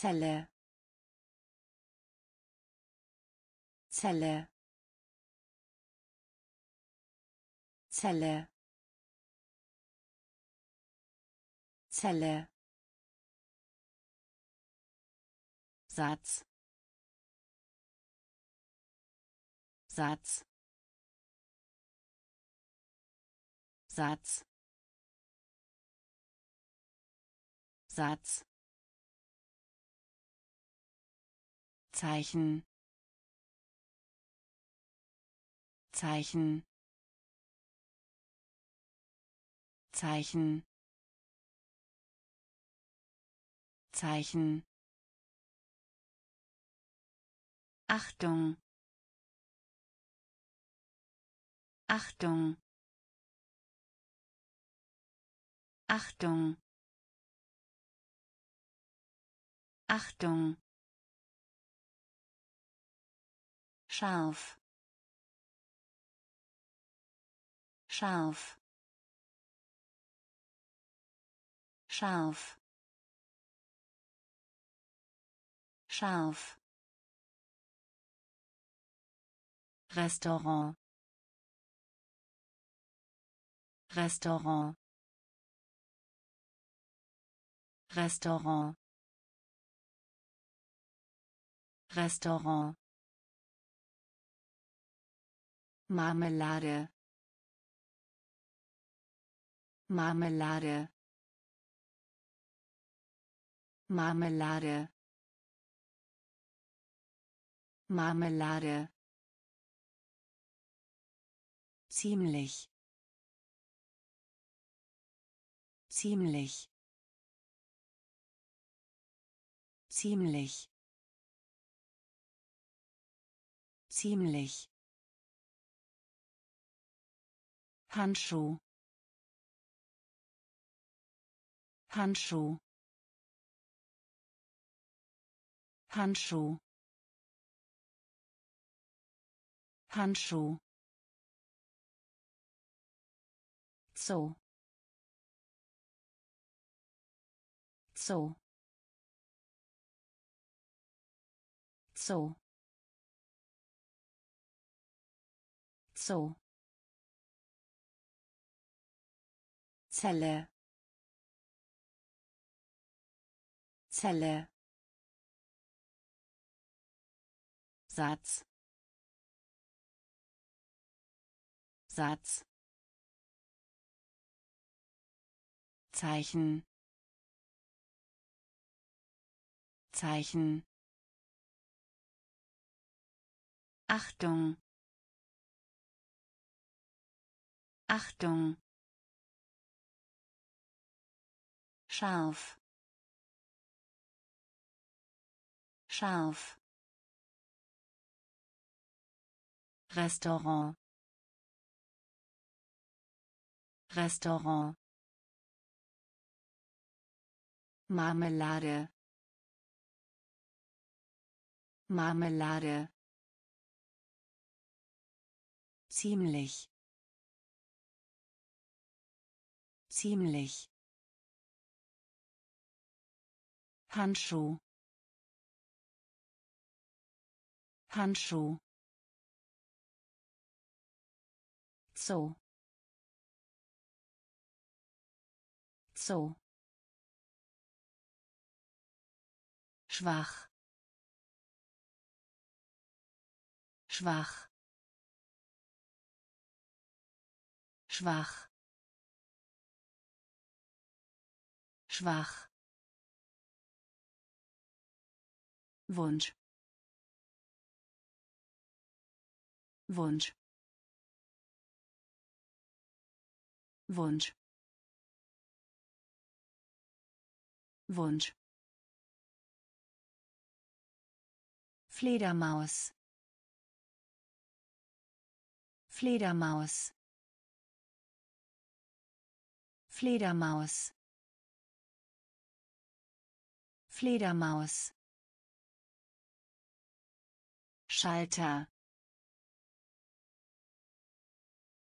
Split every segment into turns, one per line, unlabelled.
Zelle. Zelle. Zelle. Zelle. Satz. Satz. Satz. Satz Zeichen. Zeichen. Zeichen. Zeichen. Achtung. Achtung. Achtung. Achtung scharf scharf scharf scharf Restaurant. Restaurant. Restaurant. Restaurant Marmelade. Marmelade. Marmelade. Marmelade. Ziemlich. Ziemlich. Ziemlich. Ziemlich Handschuh. Handschuh. Handschuh. Handschuh. Zoo. Zoo. Zoo. Zoo Zelle. Zelle. Satz. Satz. Zeichen. Zeichen. Achtung. Achtung scharf. Scharf. Restaurant. Restaurant. Marmelade. Marmelade. Ziemlich. Ziemlich Handschuh. Handschuh. Zoo. Zoo. Schwach. Schwach. Schwach. Schwach Wunsch. Wunsch. Wunsch. Wunsch. Fledermaus. Fledermaus. Fledermaus. Fledermaus Schalter.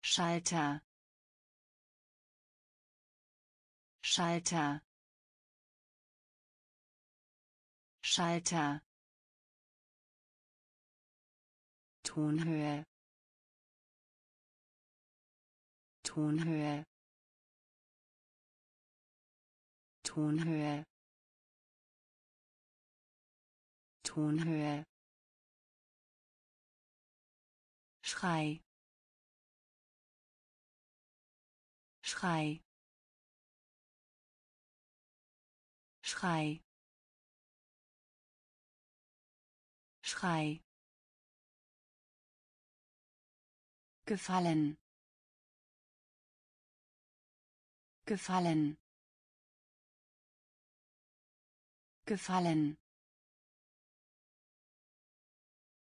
Schalter. Schalter. Schalter. Tonhöhe. Tonhöhe. Tonhöhe. Tonhöhe Schrei. Schrei. Schrei. Schrei. Gefallen. Gefallen. Gefallen.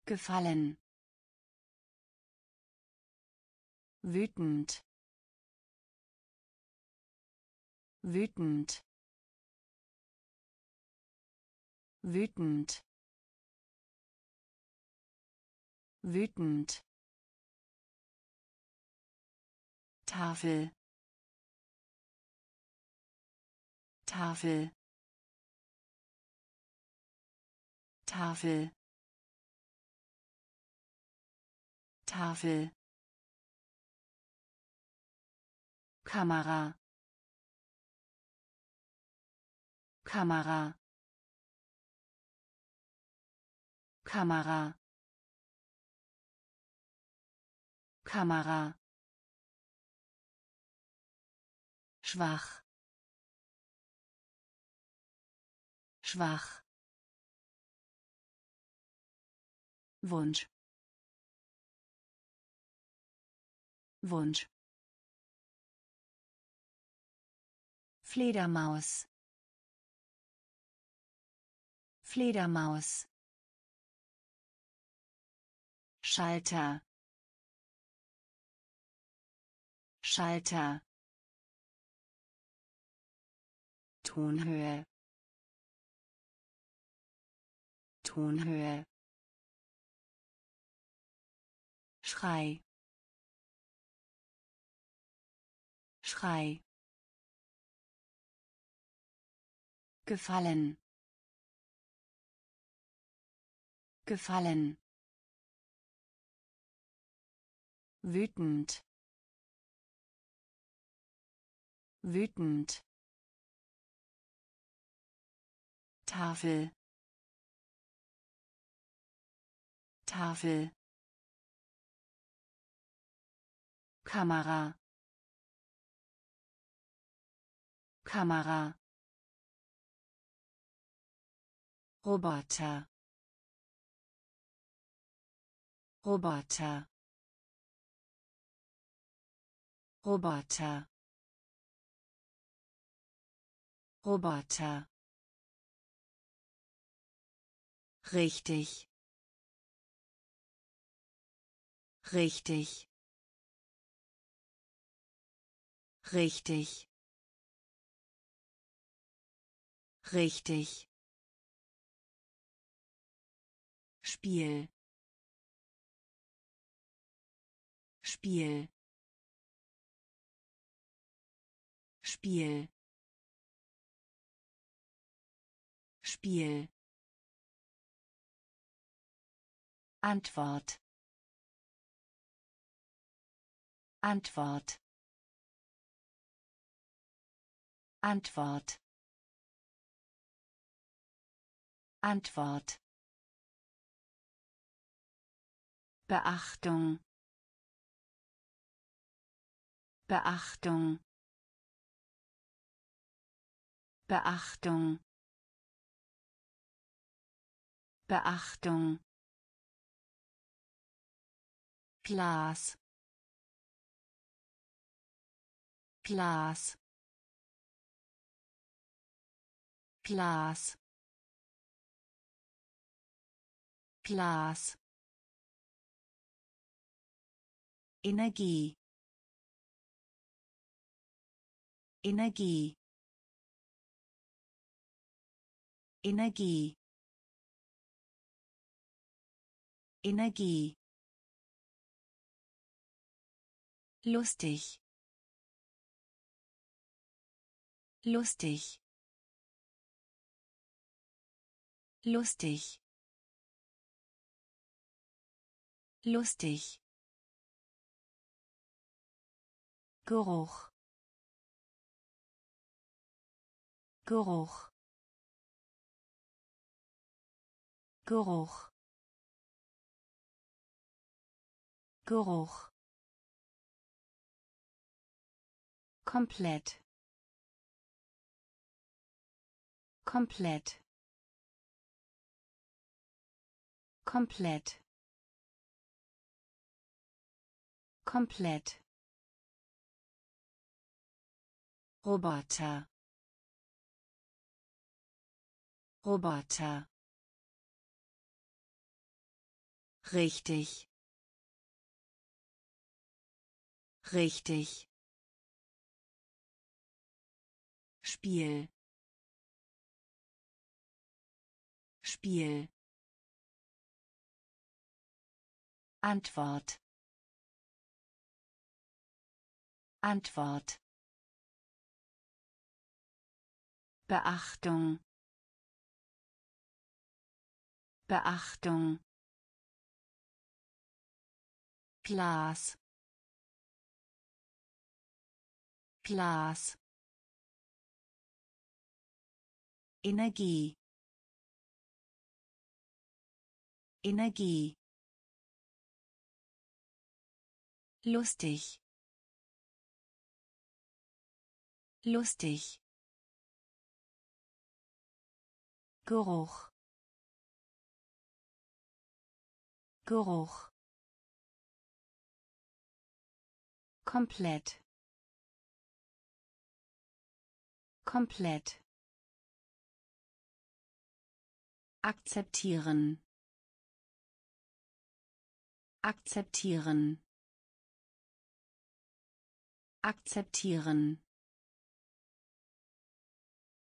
Gefallen wütend. Wütend. Wütend. Wütend. Tafel. Tafel. Tafel. Tafel Kamera. Kamera. Kamera. Kamera. Schwach. Schwach. Wunsch. Wunsch Fledermaus. Fledermaus. Schalter. Schalter. Tonhöhe. Tonhöhe. Schrei. Schrei gefallen. Gefallen. Wütend. Wütend. Tafel. Tafel. Kamera. Kamera Roboter. Roboter. Roboter. Roboter. Richtig. Richtig. Richtig. Richtig Spiel. Spiel. Spiel. Spiel. Antwort. Antwort. Antwort. Antwort Beachtung. Beachtung. Beachtung. Beachtung. Glas. Glas. Glas. Glas Energie. Energie. Energie. Energie. Lustig. Lustig. Lustig. Lustig Geruch. Geruch. Geruch. Geruch. Komplett. Komplett. Komplett. Komplett Roboter. Roboter. Richtig. Richtig. Spiel. Spiel. Antwort. Antwort Beachtung. Beachtung. Glas. Glas. Energie. Energie. Lustig. Lustig Geruch. Geruch. Komplett. Komplett. Akzeptieren. Akzeptieren. Akzeptieren.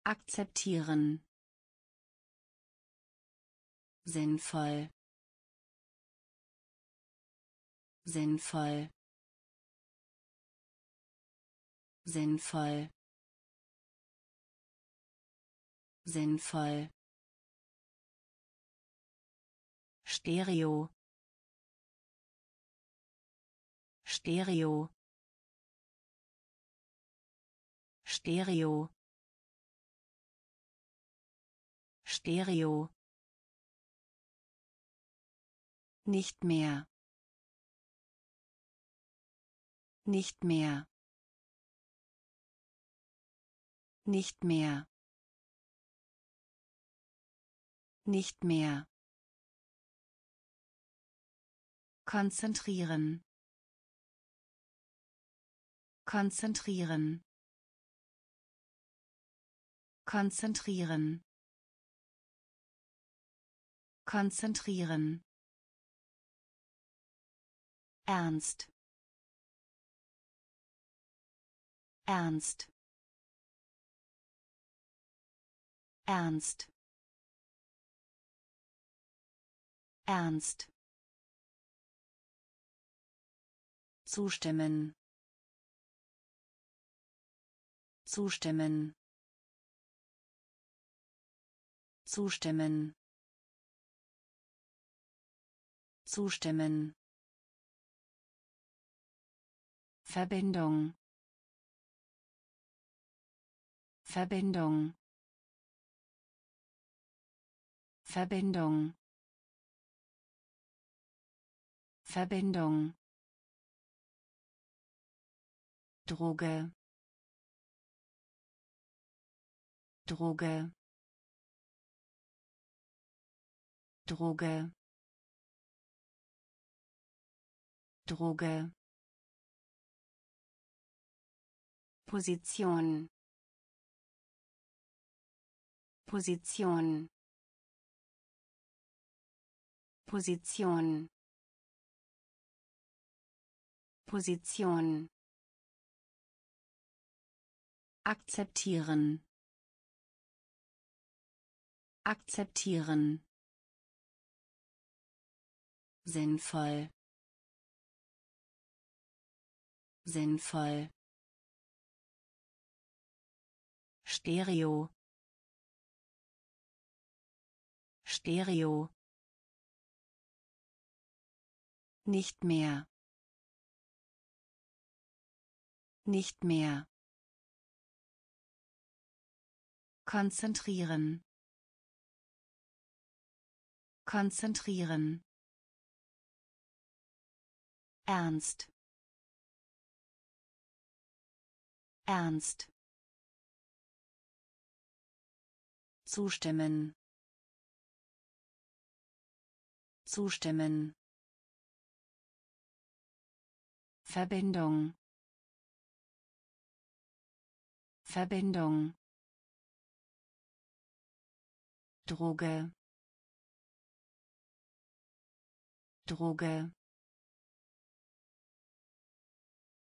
Akzeptieren sinnvoll. Sinnvoll. Sinnvoll. Sinnvoll. Stereo. Stereo. Stereo. Stereo Nicht mehr. Nicht mehr. Nicht mehr. Nicht mehr. Konzentrieren. Konzentrieren. Konzentrieren. Konzentrieren. Ernst. Ernst. Ernst. Ernst. Zustimmen. Zustimmen. Zustimmen. Zustimmen. Verbindung. Verbindung. Verbindung. Verbindung. Droge. Droge. Droge. Droge Position. Position. Position. Position. Akzeptieren. Akzeptieren. Sinnvoll. Sinnvoll Stereo Stereo. Nicht mehr. Nicht mehr. Konzentrieren. Konzentrieren. Ernst. Ernst. Zustimmen. Zustimmen. Verbindung. Verbindung. Droge. Droge.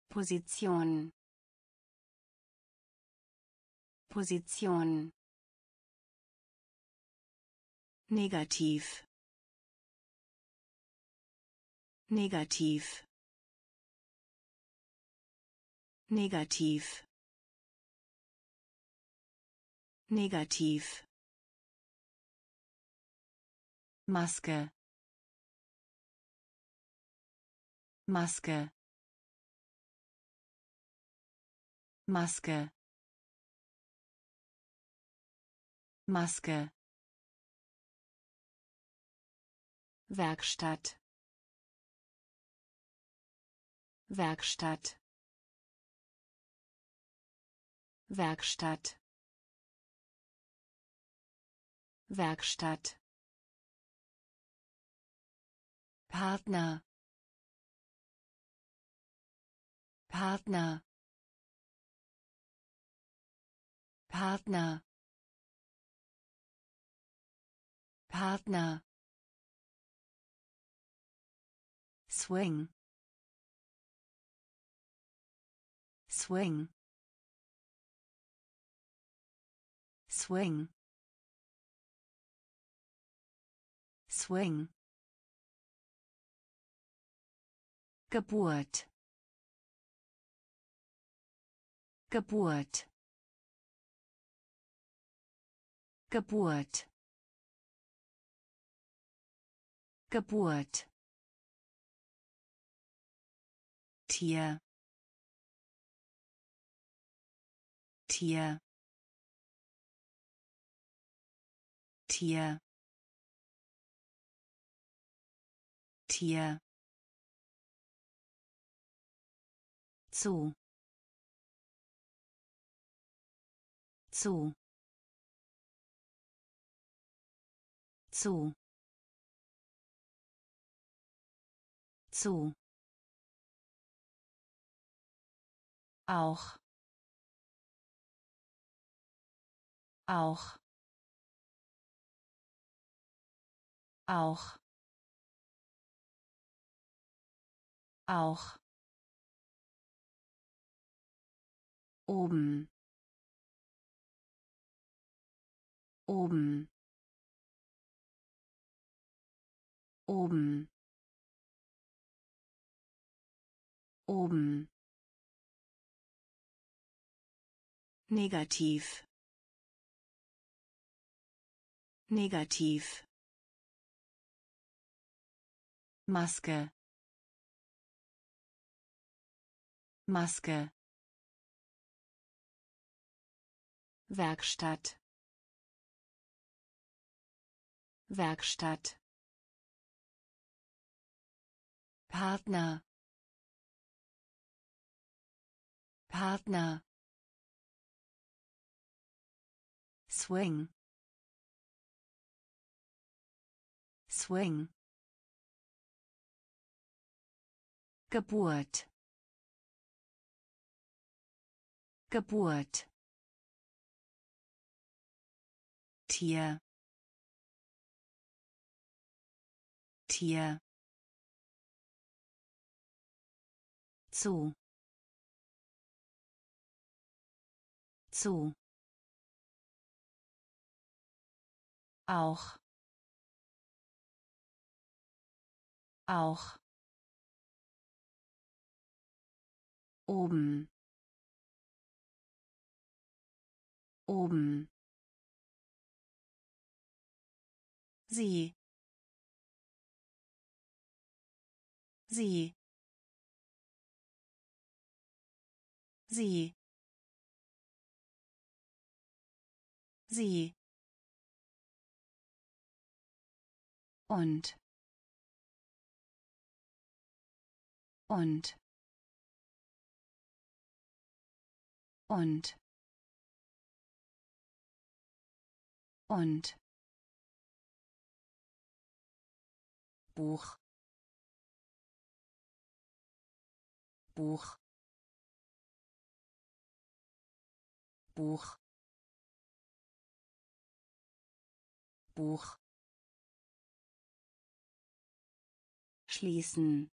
Position. Position. Negativ. Negativ. Negativ. Negativ. Maske. Maske. Maske. Maske. Werkstatt. Werkstatt. Werkstatt. Werkstatt. Partner. Partner. Partner. Partner. Swing. Swing. Swing. Swing. Geburt. Geburt. Geburt. Geburt. Tier. Tier. Tier. Tier. zu zu zu zu auch. Auch. Auch. Auch. Oben. Oben. Oben. Oben negativ. Negativ. Maske. Maske. Werkstatt. Werkstatt. Partner. Partner Swing. Swing. Geburt. Geburt. Tier. Tier. Zu zu auch. Auch. Oben. Oben. Sie. Sie. Sie. Sie und. Und. Und. Und. Buch. Buch. Buch. Buch schließen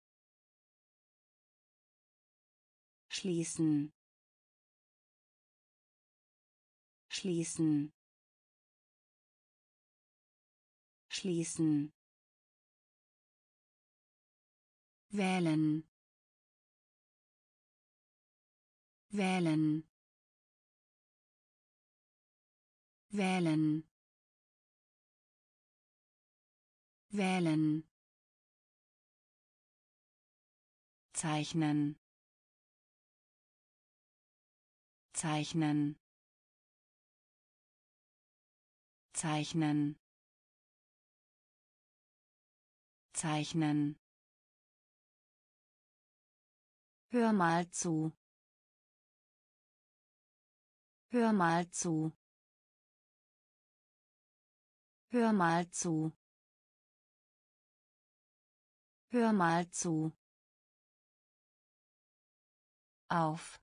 schließen. Schließen. Schließen. Wählen. Wählen. Wählen. Wählen zeichnen zeichnen zeichnen zeichnen Hör mal zu. Hör mal zu. Hör mal zu. Hör mal zu. Auf.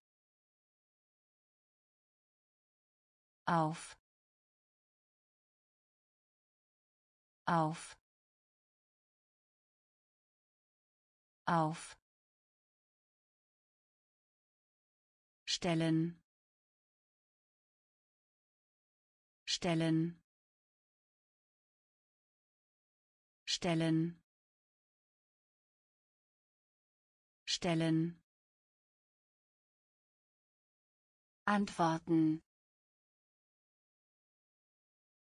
Auf. Auf. Auf. stellen stellen stellen stellen antworten.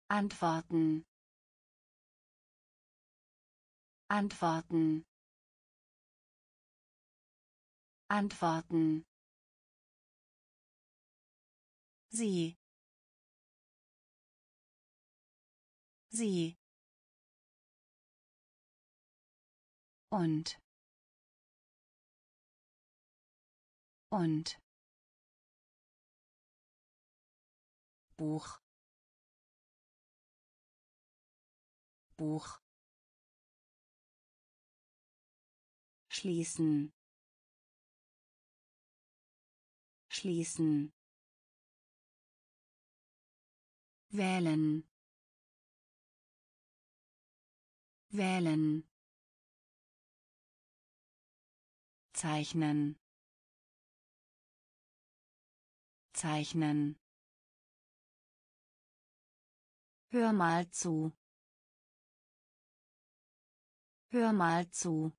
Antworten. Antworten. Antworten. Sie. Sie. Und. Und Buch. Buch. Schließen. Schließen. Wählen. Wählen. Zeichnen. Zeichnen Hör mal zu. Hör mal zu.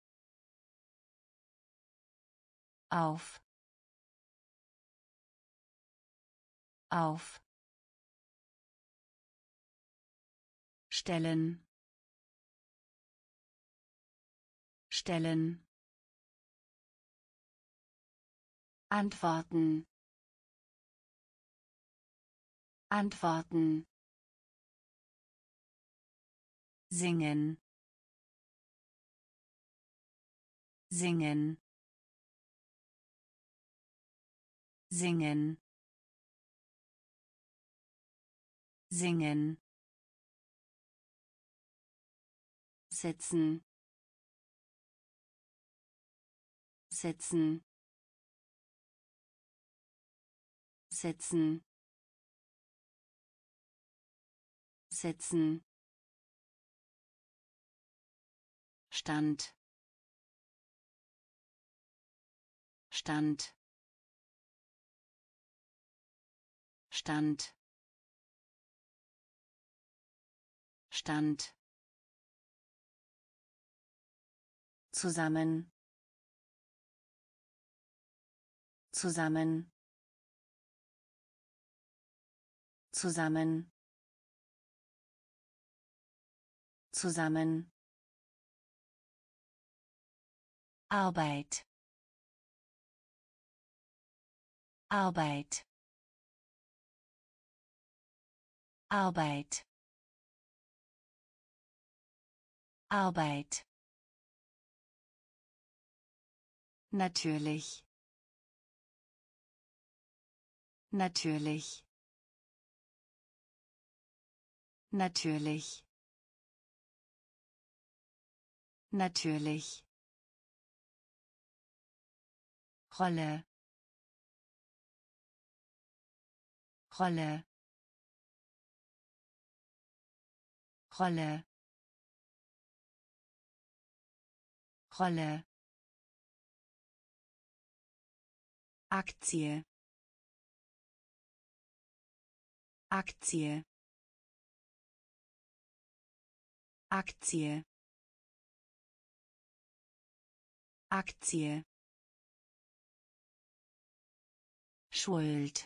Auf. Auf. stellen stellen antworten antworten singen. Singen. Singen. Singen. Setzen. Setzen. Setzen. Setzen Stand. Stand. Stand. Stand. Zusammen. Zusammen. Zusammen. Zusammen Arbeit Arbeit Arbeit Arbeit Natürlich. Natürlich. Natürlich. Natürlich. Rolle. Rolle. Rolle. Rolle. Aktie. Aktie. Aktie. Aktie. Schuld.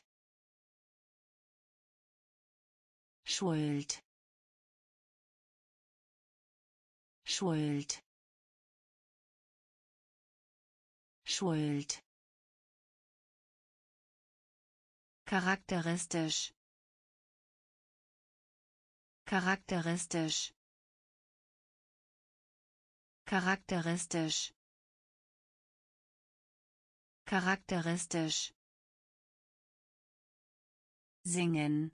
Schuld. Schuld. Schuld. charakteristisch charakteristisch charakteristisch charakteristisch singen.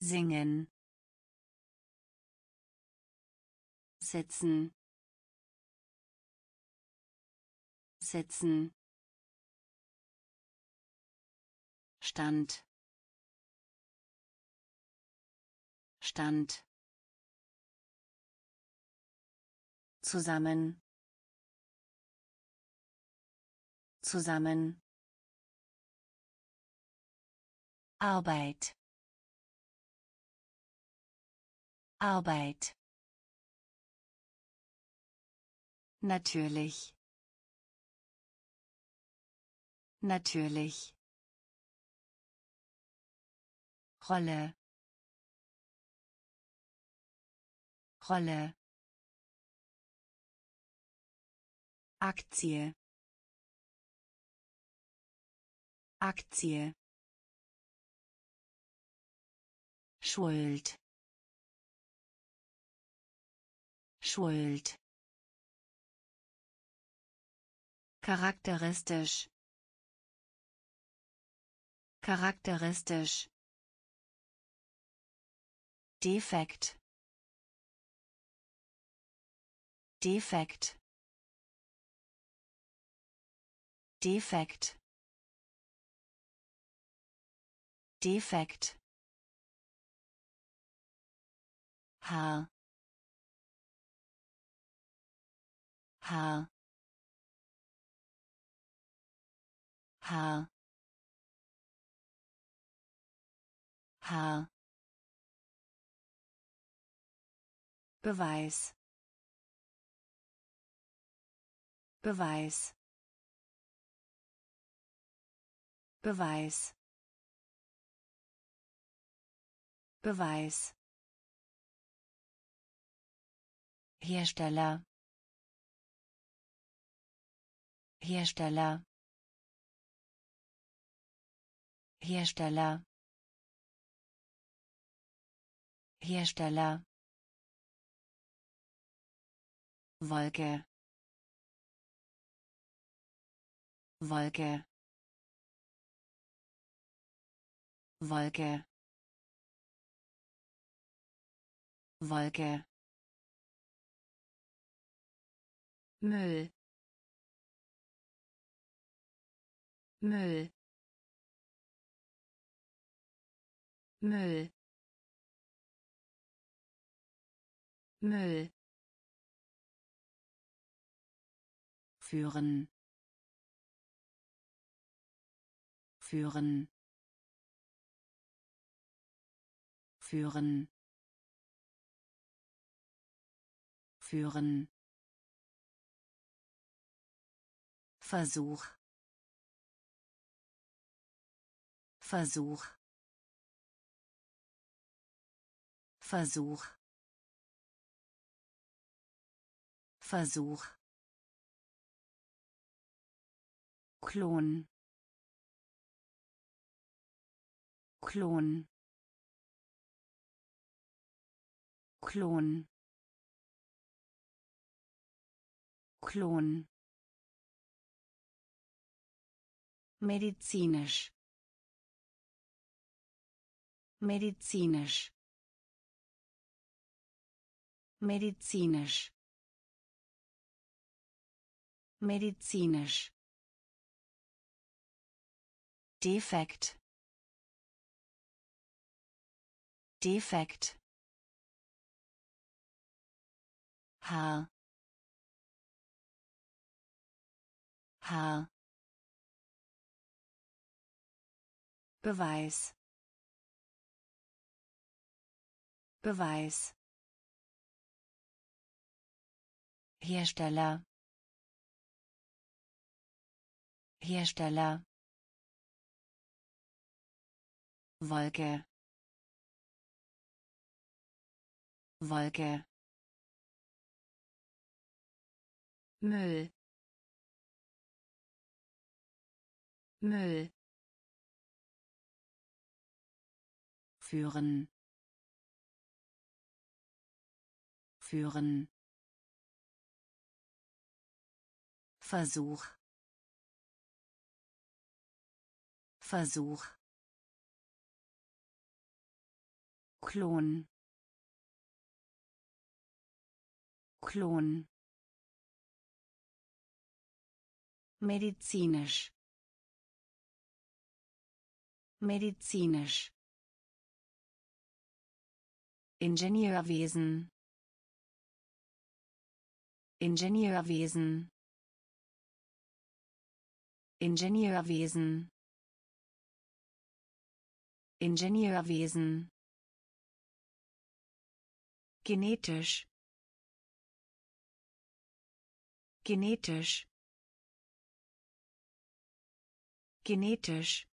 Singen. Sitzen sitzen Stand. Stand. Zusammen. Zusammen Arbeit Arbeit Natürlich. Natürlich. Rolle. Rolle. Aktie. Aktie. Schuld. Schuld. Charakteristisch. Charakteristisch. Defekt. Defekt. Defekt. Defekt. Haar. Haar. Haar. Haar. Beweis. Beweis. Beweis. Beweis. Hersteller. Hersteller. Hersteller. Hersteller. Wolke. Wolke. Wolke. Wolke. Müll. Müll. Müll. Müll. führen führen führen führen Versuch. Versuch. Versuch. Versuch. Klon Klon Klon Klon medizinisch. Medizinisch. Medizinisch. Medizinisch. Defekt. Defekt. Haar. Haar Beweis. Beweis. Hersteller. Hersteller. Wolke. Wolke. Müll. Müll führen. Führen. Versuch. Versuch. Klon. Klon. Medizinisch. Medizinisch Ingenieurwesen. Ingenieurwesen. Ingenieurwesen. Ingenieurwesen. Genetisch. Genetisch. Genetisch.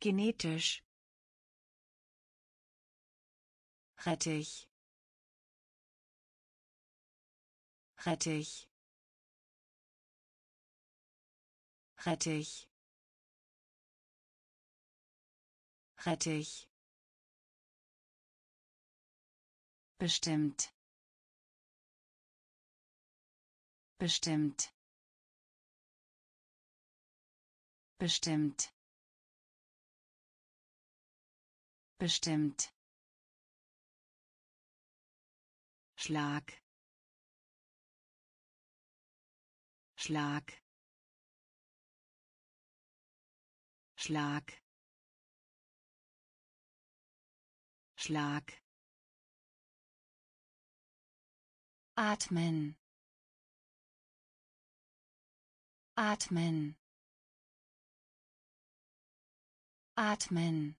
Genetisch Rettich Rettich Rettich Rettich bestimmt. Bestimmt. Bestimmt. Bestimmt Schlag. Schlag. Schlag. Schlag. Atmen. Atmen. Atmen.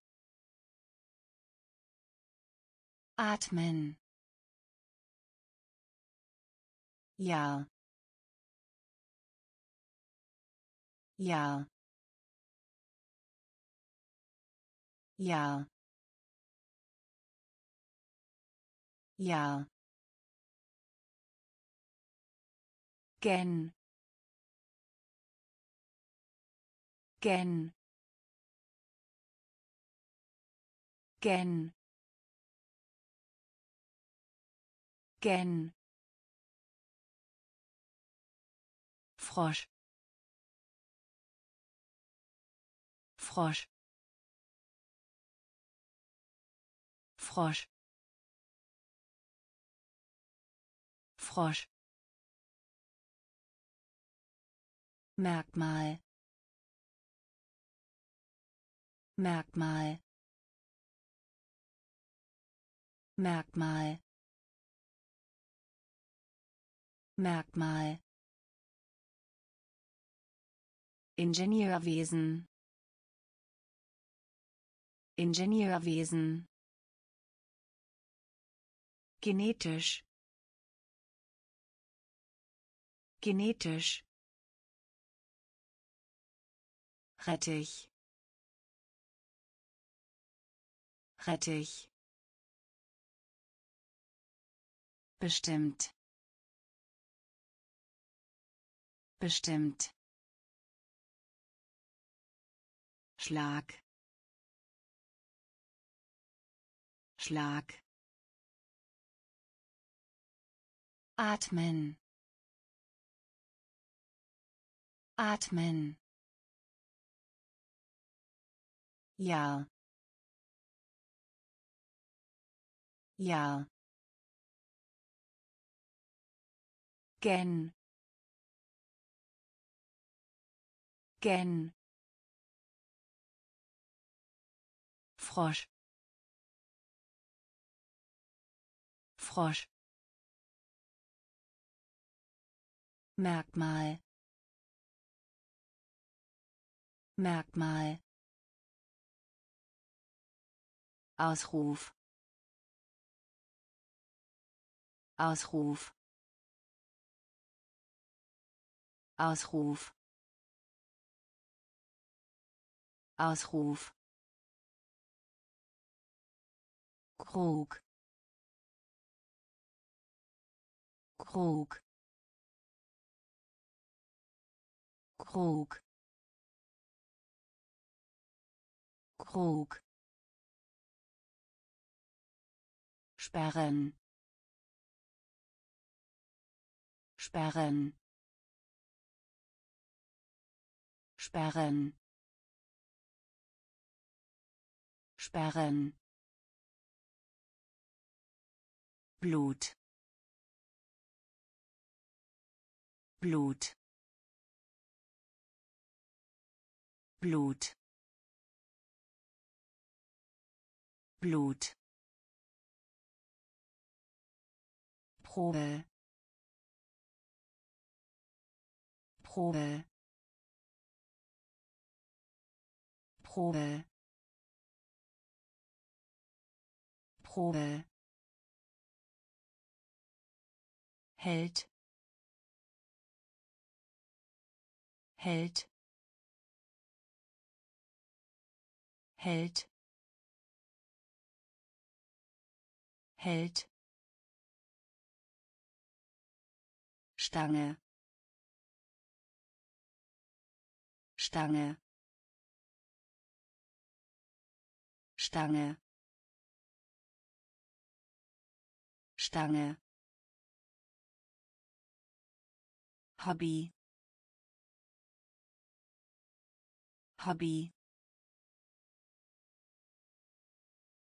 Atmen Ja. Ja. Ja. Ja. Gen. Gen. Gen. Gen. Frosch. Frosch. Frosch. Frosch. Merkmal. Merkmal. Merkmal. Merkmal Ingenieurwesen Ingenieurwesen genetisch genetisch Rettich Rettich. Bestimmt. Bestimmt. Schlag. Schlag. Atmen. Atmen. Ja. Ja. Gen. Gen. Frosch. Frosch. Merkmal. Merkmal. Ausruf. Ausruf. Ausruf. Ausruf. Krug. Krug. Krug. Krug. sperren sperren sperren sperren Blut. Blut. Blut. Blut. Probe. Probe. Probe. Probe hält hält hält hält Stange. Stange. Stange. Stange Hobby. Hobby.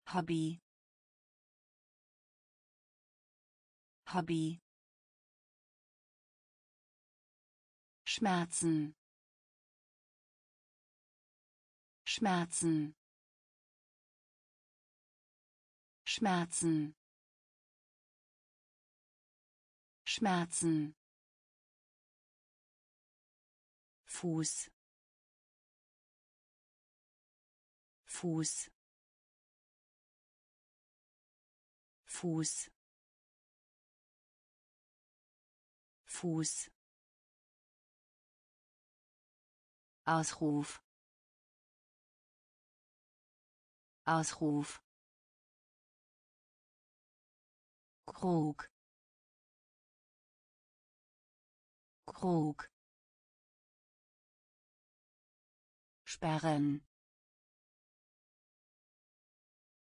Hobby. Hobby. Schmerzen. Schmerzen. Schmerzen. Schmerzen Fuß. Fuß. Fuß. Fuß. Ausruf. Ausruf. Krug. Krug sperren.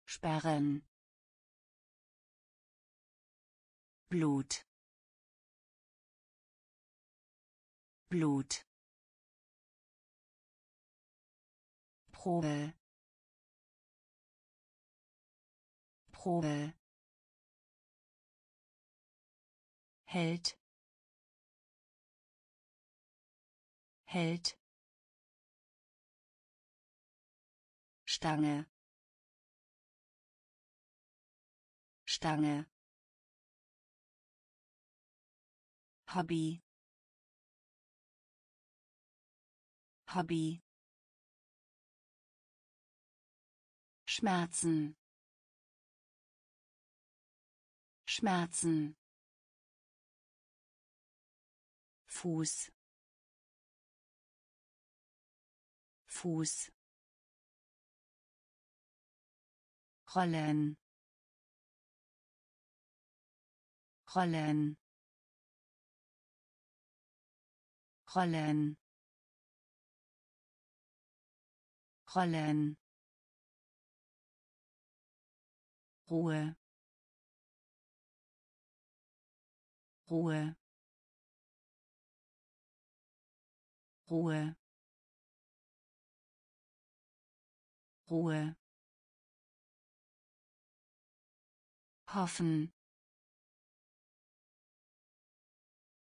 Sperren. Blut. Blut. Probe. Probe. Hält. Hält Stange. Stange. Hobby. Hobby. Schmerzen. Schmerzen. Fuß. Fuß rollen. Rollen. Rollen. Rollen. Ruhe. Ruhe. Ruhe. Ruhe hoffen.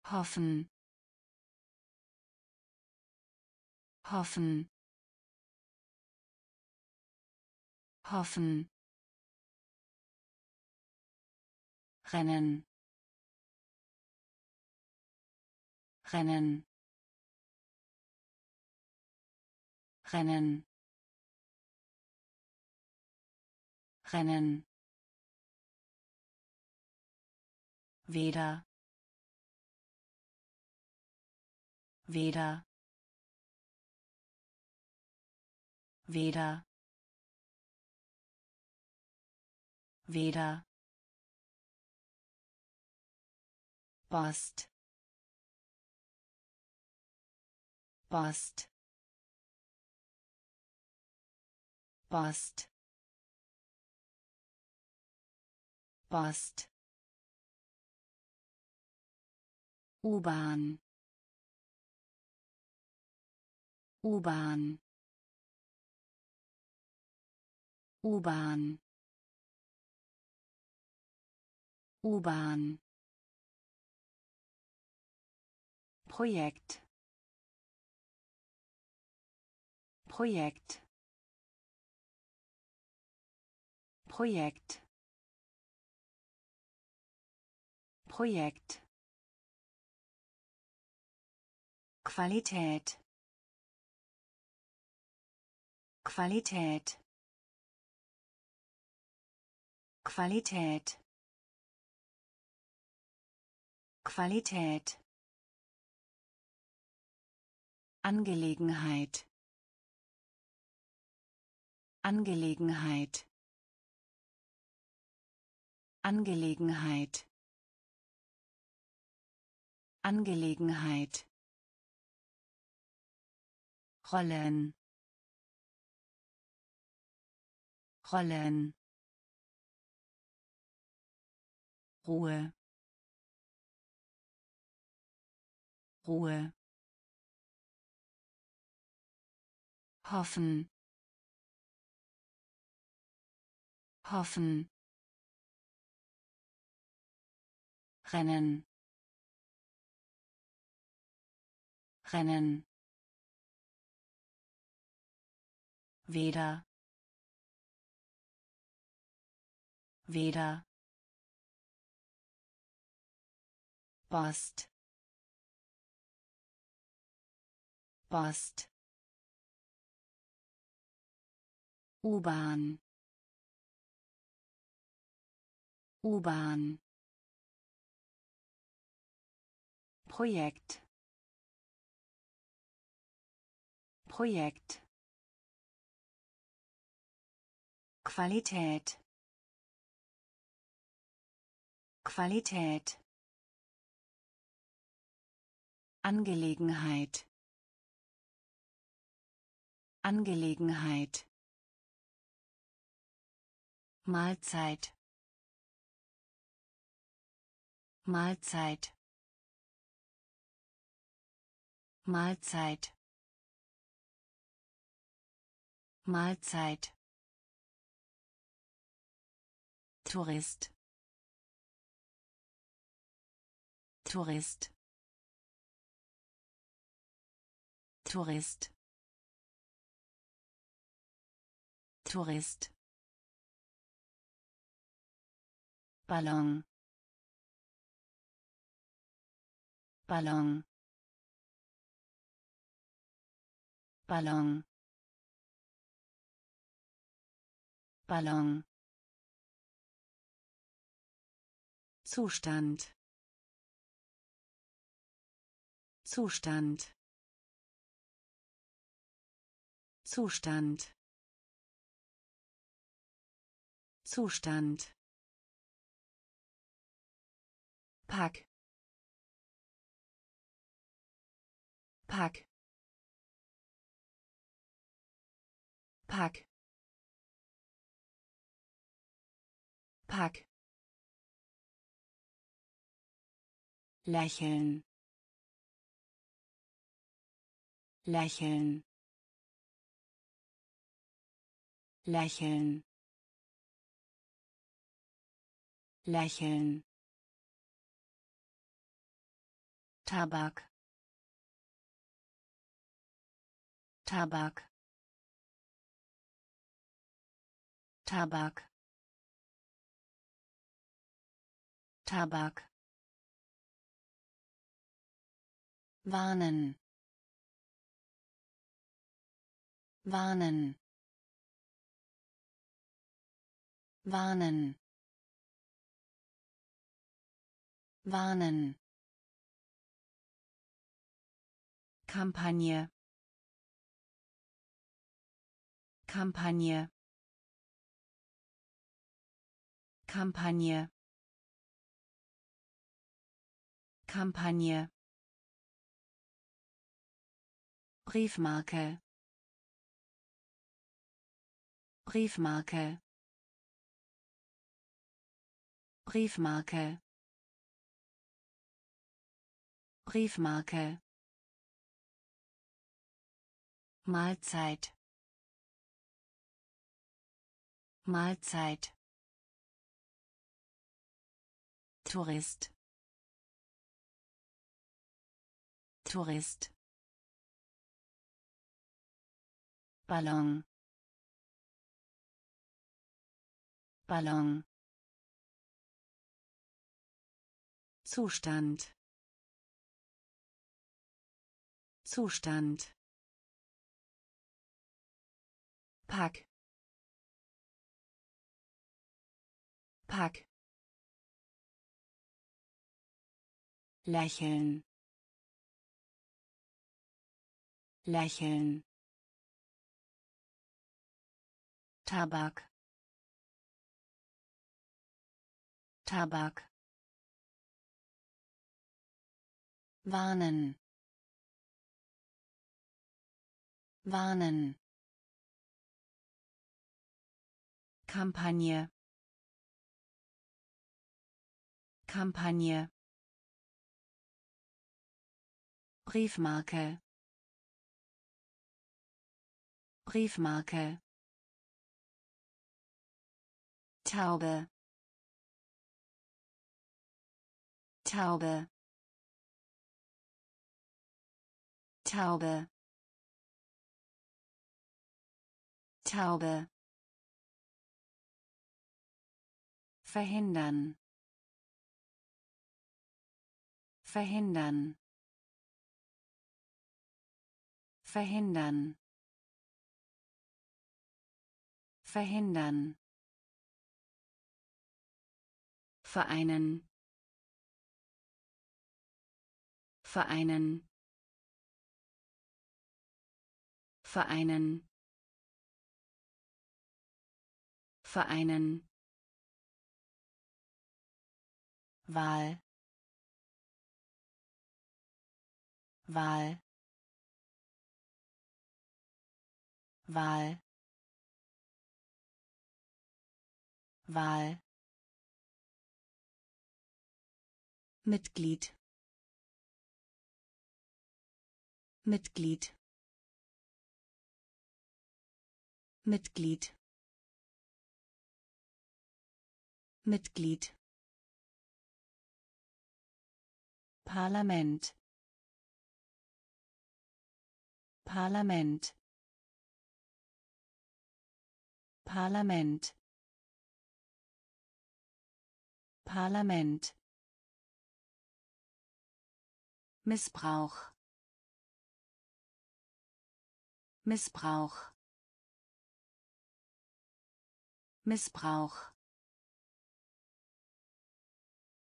Hoffen. Hoffen. Hoffen. Rennen. Rennen. Rennen. Rennen weder weder weder weder Bast. Bast. Bast. Bast. U-Bahn. U-Bahn. U-Bahn. U-Bahn. Projekt. Projekt. Projekt. Projekt Qualität. Qualität. Qualität. Qualität. Angelegenheit. Angelegenheit. Angelegenheit. Angelegenheit rollen. Rollen. Ruhe. Ruhe. Hoffen. Hoffen. Rennen. Rennen weder. Weder. Bast. Bast. U-Bahn. U-Bahn. Projekt. Projekt Qualität. Qualität. Angelegenheit. Angelegenheit. Mahlzeit. Mahlzeit. Mahlzeit. Mahlzeit Tourist. Tourist. Tourist. Tourist. Ballon. Ballon. Ballon. Ballon Zustand. Zustand. Zustand. Zustand. Pack. Pack. Pack. Pack lächeln. Lächeln. Lächeln. Lächeln. Tabak. Tabak. Tabak. Tabak warnen. Warnen. Warnen. Warnen. Kampagne. Kampagne. Kampagne. Kampagne Briefmarke. Briefmarke. Briefmarke. Briefmarke. Mahlzeit. Mahlzeit. Tourist. Tourist Ballon. Ballon. Zustand. Zustand. Pack. Pack. Lächeln. Lächeln Tabak. Tabak. Warnen. Warnen. Kampagne. Kampagne. Briefmarke. Briefmarke Taube. Taube. Taube. Taube. Verhindern. Verhindern. Verhindern. Verhindern vereinen. Vereinen. Vereinen. Vereinen. Wahl. Wahl. Wahl. Wahl Mitglied. Mitglied. Mitglied. Mitglied. Parlament. Parlament. Parlament. Parlament Missbrauch. Missbrauch. Missbrauch.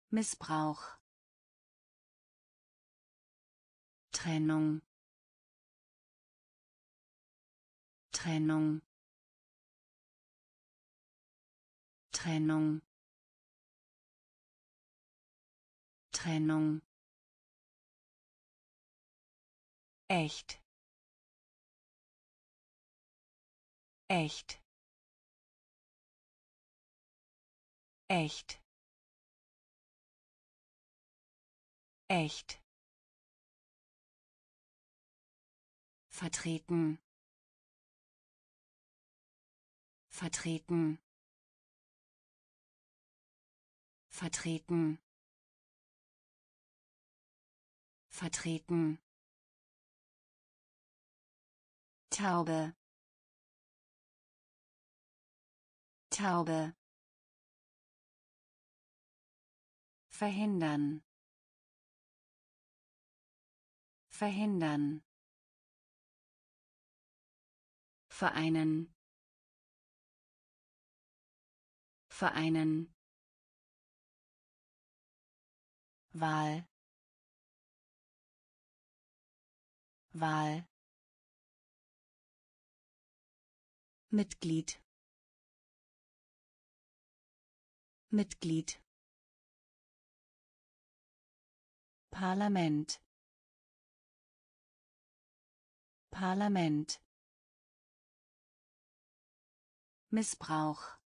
Missbrauch. Trennung. Trennung. Trennung. Trennung echt. Echt. Echt. Echt. Vertreten. Vertreten. Vertreten. Vertreten Taube. Taube. Verhindern. Verhindern. Vereinen. Vereinen. Wahl. Wahl Mitglied. Mitglied. Parlament. Parlament. Missbrauch.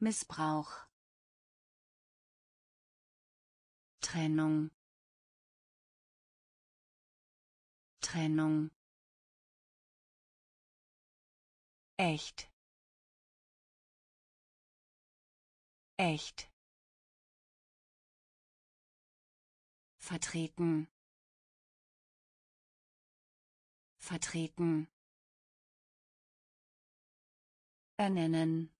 Missbrauch. Trennung. Trennung echt. Echt. Vertreten. Vertreten. Ernennen.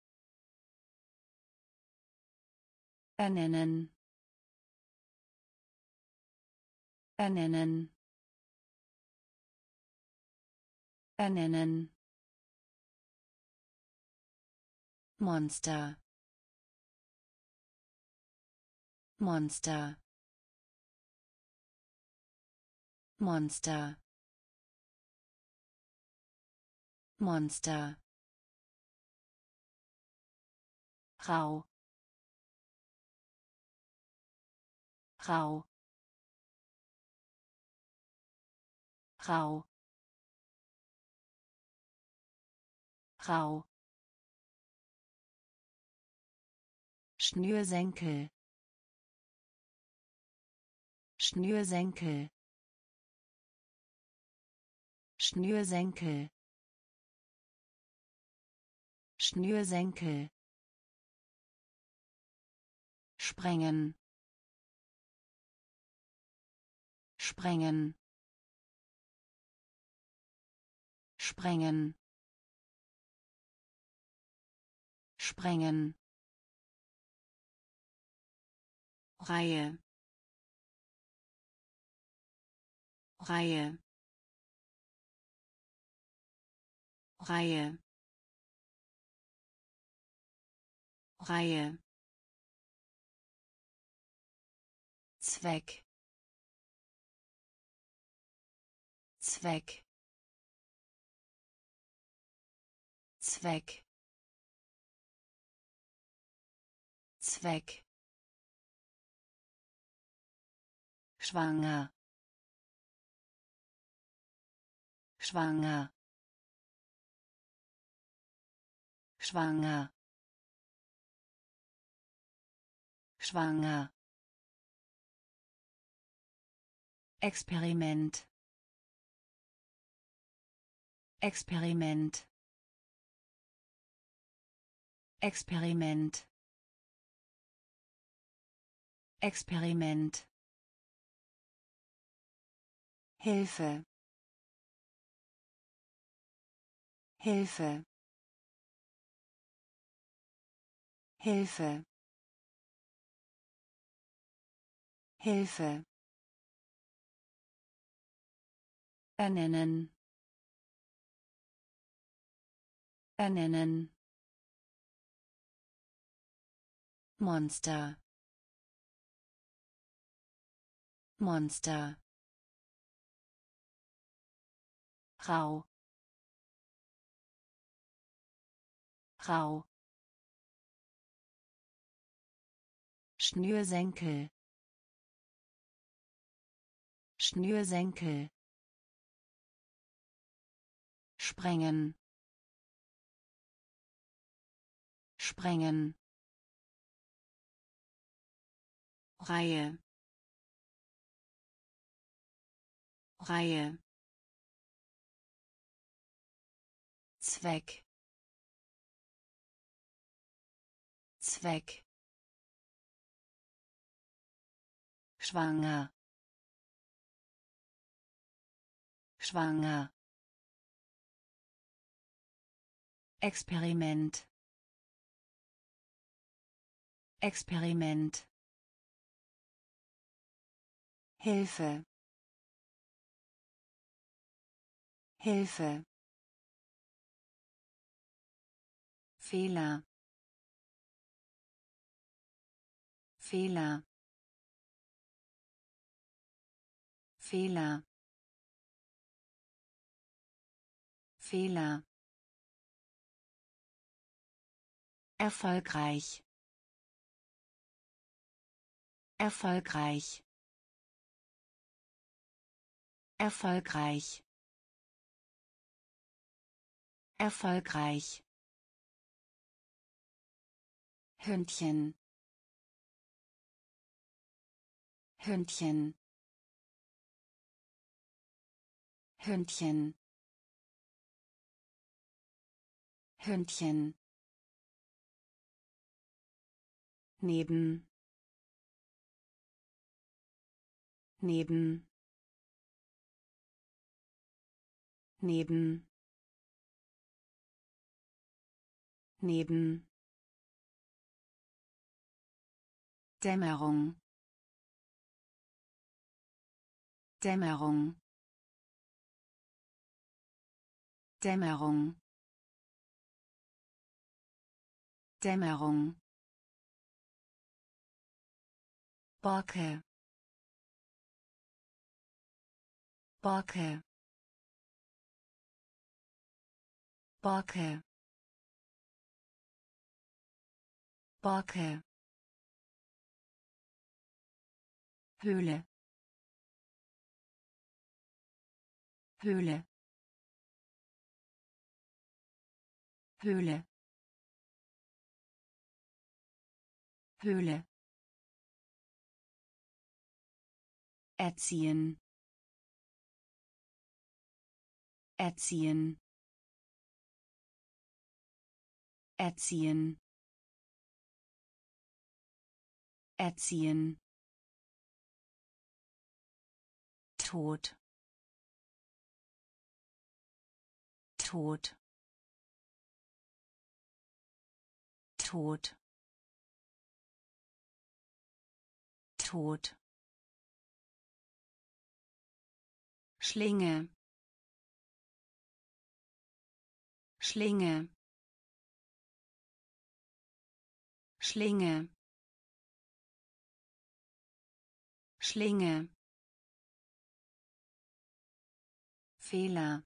Ernennen. Ernennen. Ernennen Monster. Monster. Monster. Monster. Rau. Rau. Rau. Rau Schnürsenkel. Schnürsenkel. Schnürsenkel. Schnürsenkel. Sprengen. Sprengen. Sprengen. Sprengen Reihe. Reihe. Reihe. Reihe. Zweck. Zweck. Zweck. Zweck schwanger. Schwanger. Schwanger. Schwanger. Experiment. Experiment. Experiment. Experiment Hilfe. Hilfe. Hilfe. Hilfe. Ernennen. Ernennen. Monster. Monster Rau rau Schnürsenkel. Schnürsenkel. Sprengen. Sprengen. Reihe. Reihe Zweck. Zweck. Schwanger. Schwanger. Experiment. Experiment. Hilfe. Hilfe Fehler Fehler Fehler Fehler Erfolgreich. Erfolgreich. Erfolgreich. Erfolgreich. Hündchen. Hündchen. Hündchen. Hündchen. neben neben neben neben Dämmerung. Dämmerung. Dämmerung. Dämmerung. Borke Borke Borke Borke Höhle. Höhle. Höhle. Höhle. Erziehen. Erziehen. Erziehen. Erziehen Tod. Tod. Tod. Tod. Schlinge. Schlinge. Schlinge. Schlinge Fehler.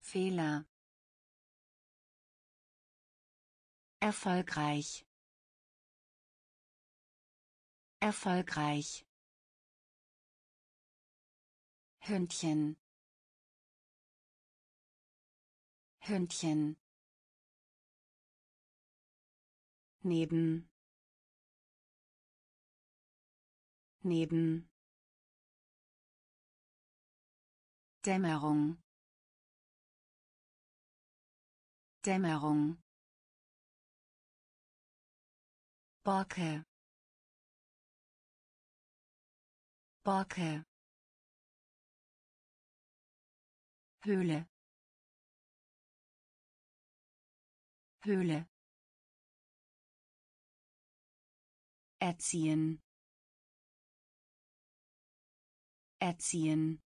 Fehler. Erfolgreich. Erfolgreich. Hündchen. Hündchen. Neben. Neben Dämmerung. Dämmerung. Borke Borke Höhle. Höhle. Erziehen. Erziehen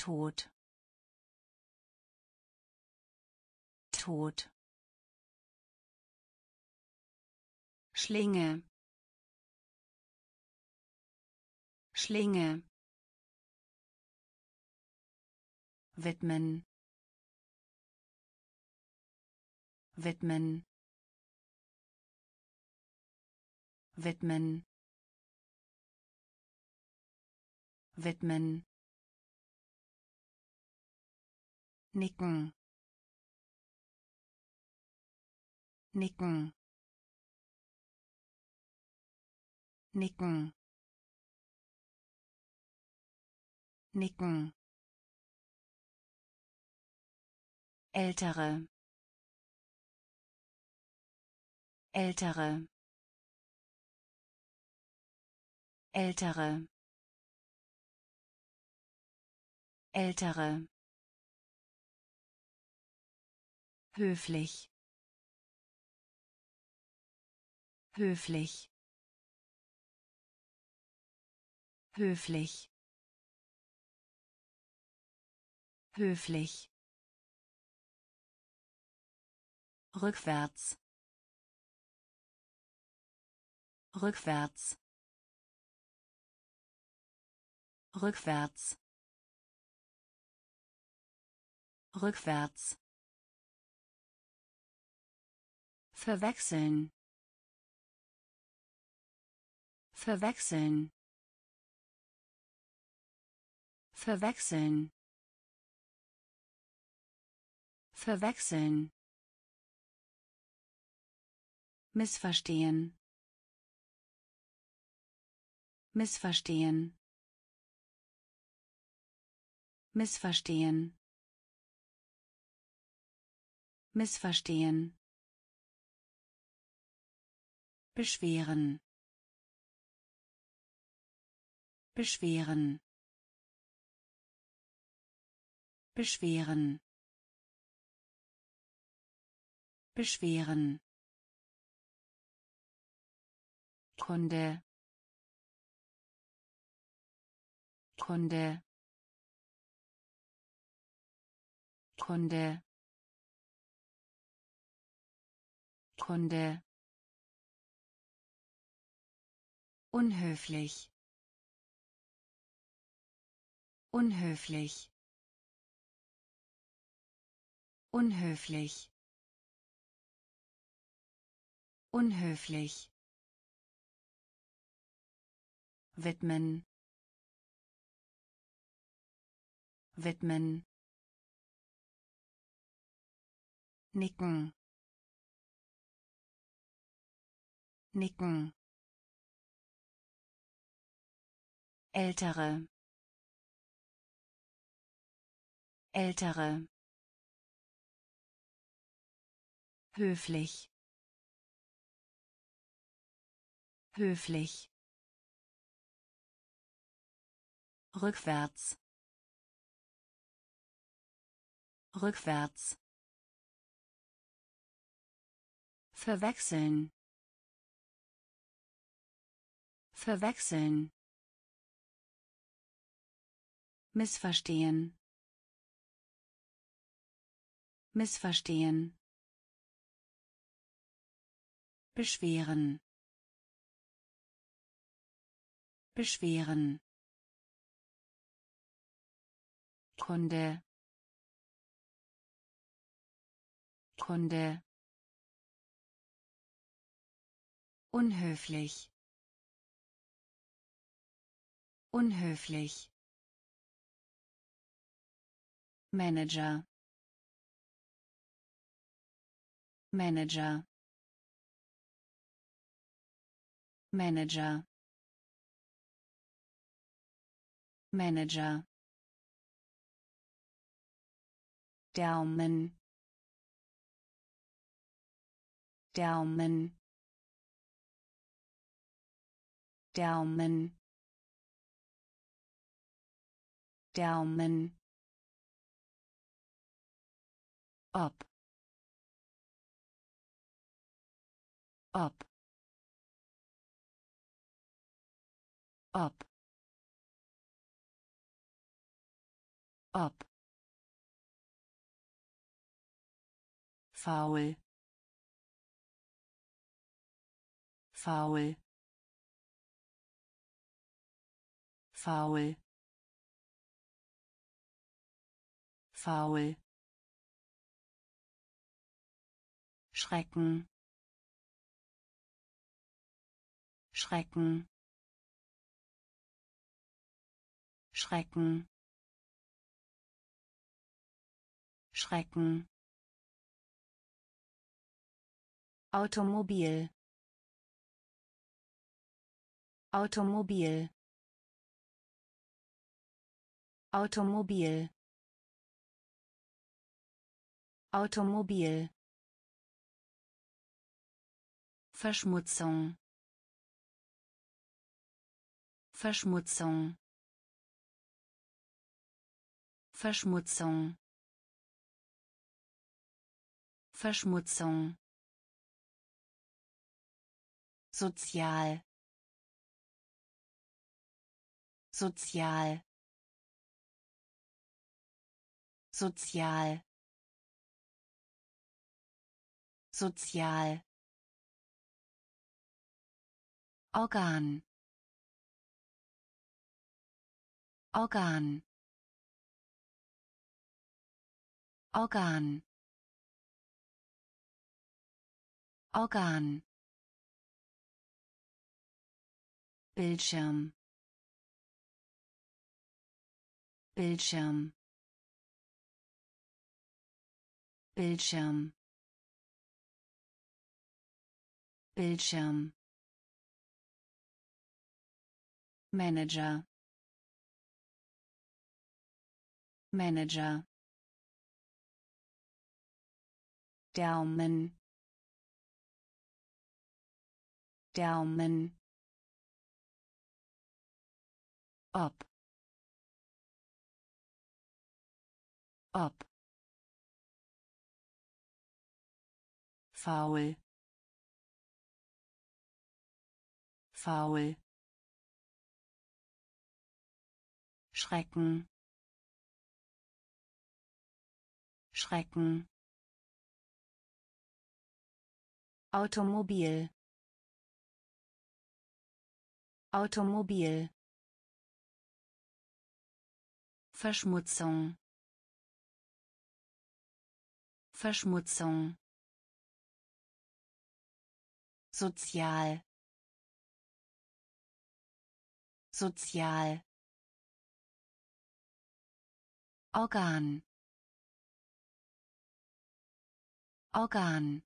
Tod. Tod. Schlinge. Schlinge. Widmen. Widmen. Widmen. Widmen nicken. Nicken. Nicken. Nicken. Ältere. Ältere. Ältere. Ältere höflich. Höflich. Höflich. Höflich. Rückwärts. Rückwärts. Rückwärts. Rückwärts verwechseln. Verwechseln. Verwechseln. Verwechseln. Missverstehen. Missverstehen. Missverstehen. Missverstehen beschweren. Beschweren. Beschweren. Beschweren. Kunde. Kunde. Kunde. Kunde Unhöflich. Unhöflich. Unhöflich. Unhöflich. widmen widmen nicken nicken ältere. Ältere. Höflich. Höflich. Rückwärts. Rückwärts. Verwechseln. Verwechseln Missverstehen. Missverstehen. Beschweren. Beschweren. Kunde. Kunde. Unhöflich. Unhöflich. Manager. Manager. Manager. Manager. Daumen Daumen Daumen Daumen Up. Up. Up. Up. faul faul faul faul Schrecken. Schrecken. Schrecken. Schrecken. Automobil. Automobil. Automobil. Automobil Verschmutzung. Verschmutzung. Verschmutzung. Verschmutzung. Sozial. Sozial. Sozial. Sozial Organ. Organ. Organ. Organ. Bildschirm. Bildschirm. Bildschirm. Bildschirm Manager. Manager. Daumen Daumen up. Up. Faul faul Schrecken. Schrecken. Automobil. Automobil. Verschmutzung. Verschmutzung. Sozial. Sozial Organ. Organ.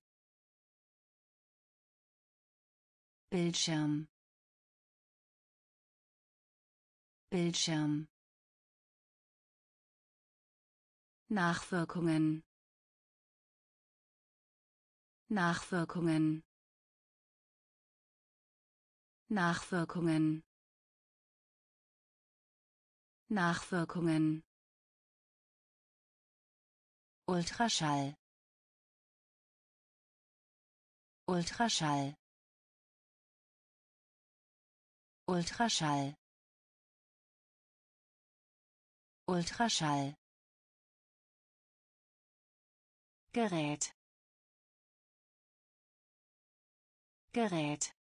Bildschirm. Bildschirm. Nachwirkungen. Nachwirkungen. Nachwirkungen. Nachwirkungen Ultraschall. Ultraschall. Ultraschall. Ultraschall. Gerät. Gerät.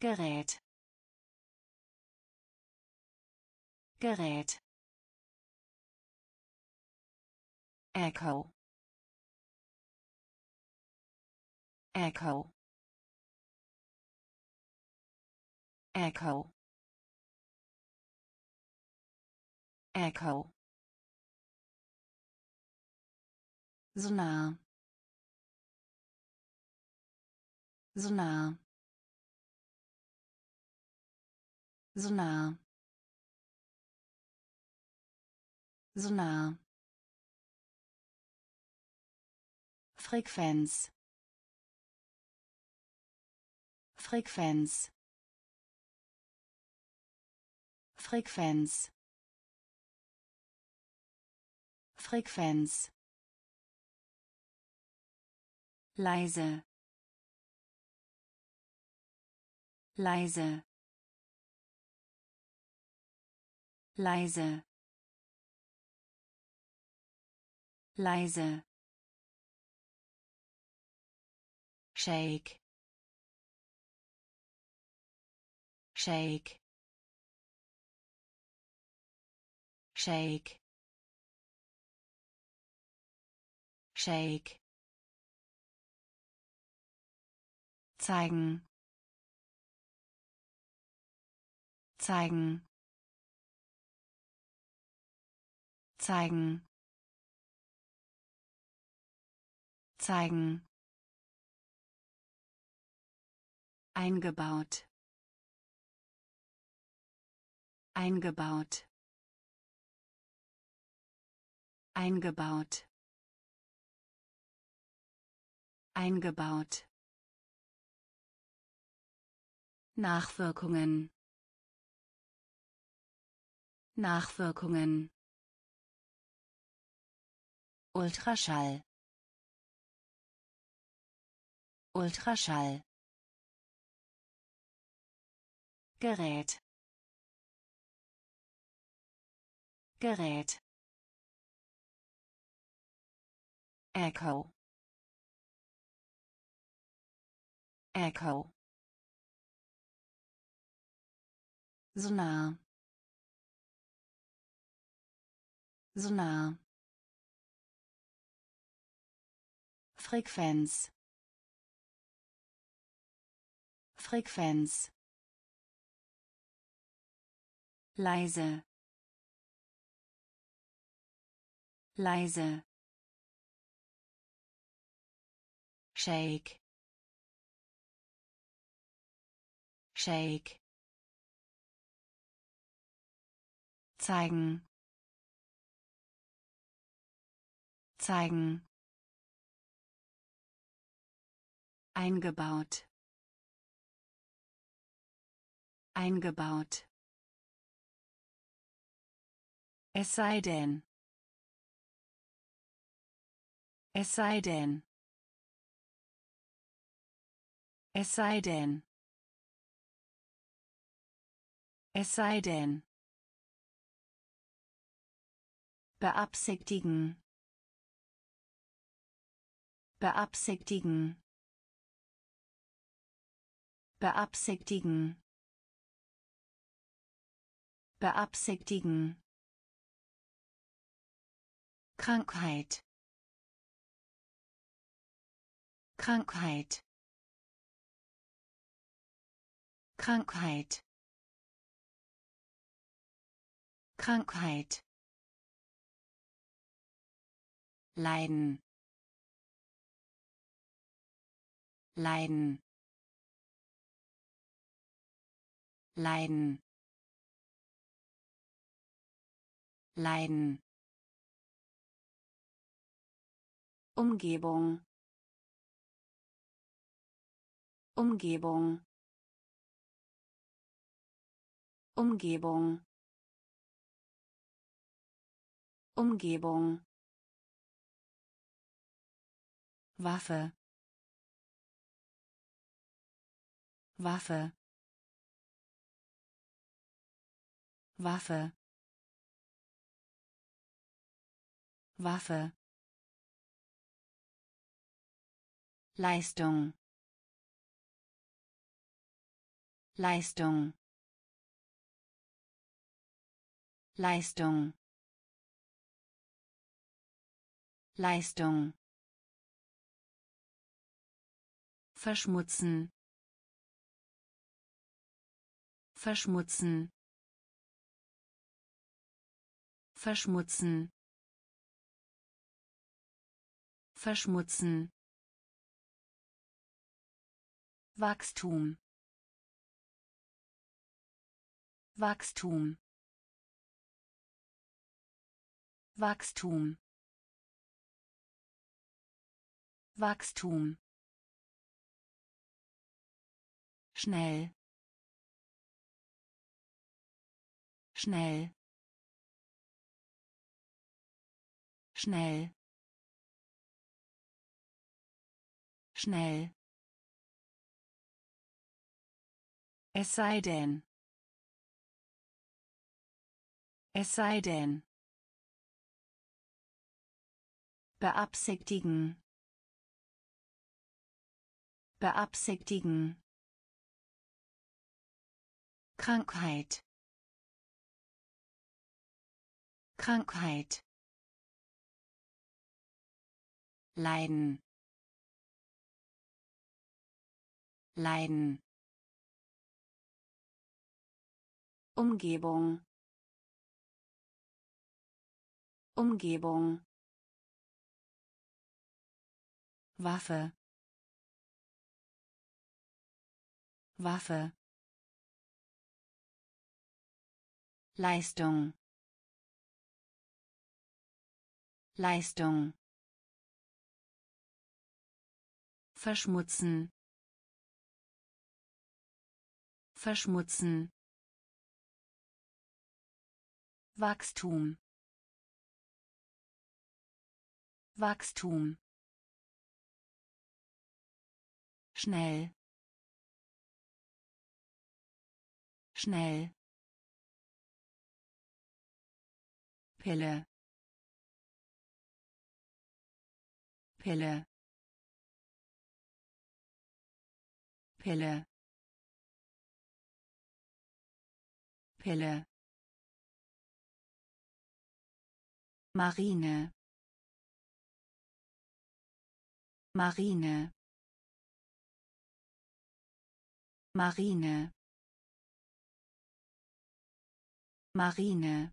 Gerät. Gerät Echo. Echo. Echo. Echo. Sonar Sonar Sonar Sonar Frequenz. Frequenz. Frequenz. Frequenz. Leise. Leise. Leise. Leise shake. Shake. Shake. Shake. zeigen. Zeigen. Zeigen. Zeigen eingebaut. Eingebaut. Eingebaut. Eingebaut. Nachwirkungen. Nachwirkungen. Ultraschall. Ultraschall Gerät. Gerät. Echo. Echo. Sonar. Sonar. Frequenz. Frequenz leise. Leise. Shake. Shake. Zeigen. Zeigen. Eingebaut. Eingebaut es sei denn. Es sei denn. Es sei denn. Es sei denn. Beabsichtigen. Beabsichtigen. Beabsichtigen. Beabsichtigen Krankheit. Krankheit. Krankheit. Krankheit. Leiden. Leiden. Leiden. Leiden Umgebung. Umgebung. Umgebung. Umgebung. Waffe. Waffe. Waffe. Waffe Leistung. Leistung. Leistung. Leistung. Verschmutzen. Verschmutzen. Verschmutzen. Verschmutzen Wachstum. Wachstum. Wachstum. Wachstum. Schnell. Schnell. Schnell. Schnell es sei denn. Es sei denn. Beabsichtigen. Beabsichtigen. Krankheit. Krankheit. Leiden. Leiden Umgebung. Umgebung. Waffe. Waffe. Leistung. Leistung. Verschmutzen. Verschmutzen Wachstum. Wachstum. Schnell. Schnell. Pille. Pille. Pille. Pille Marine. Marine. Marine. Marine.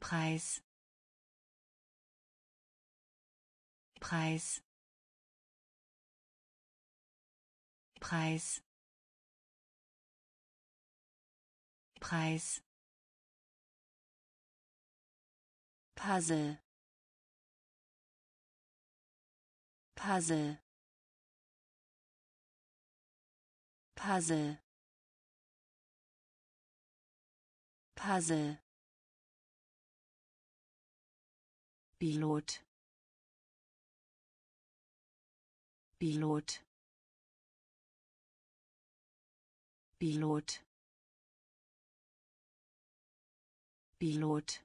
Preis. Preis. Preis. Preis Puzzle. Puzzle. Puzzle. Puzzle. Pilot. Pilot. Pilot. Pilot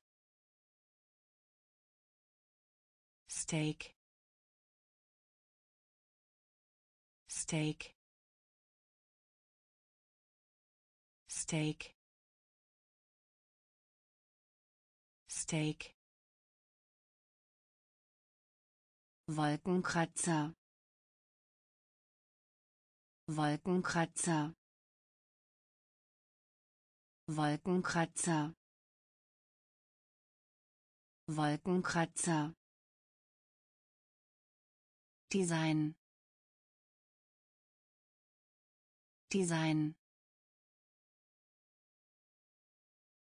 Steak. Steak. Steak. Steak. Wolkenkratzer. Wolkenkratzer. Wolkenkratzer. Wolkenkratzer Design. Design.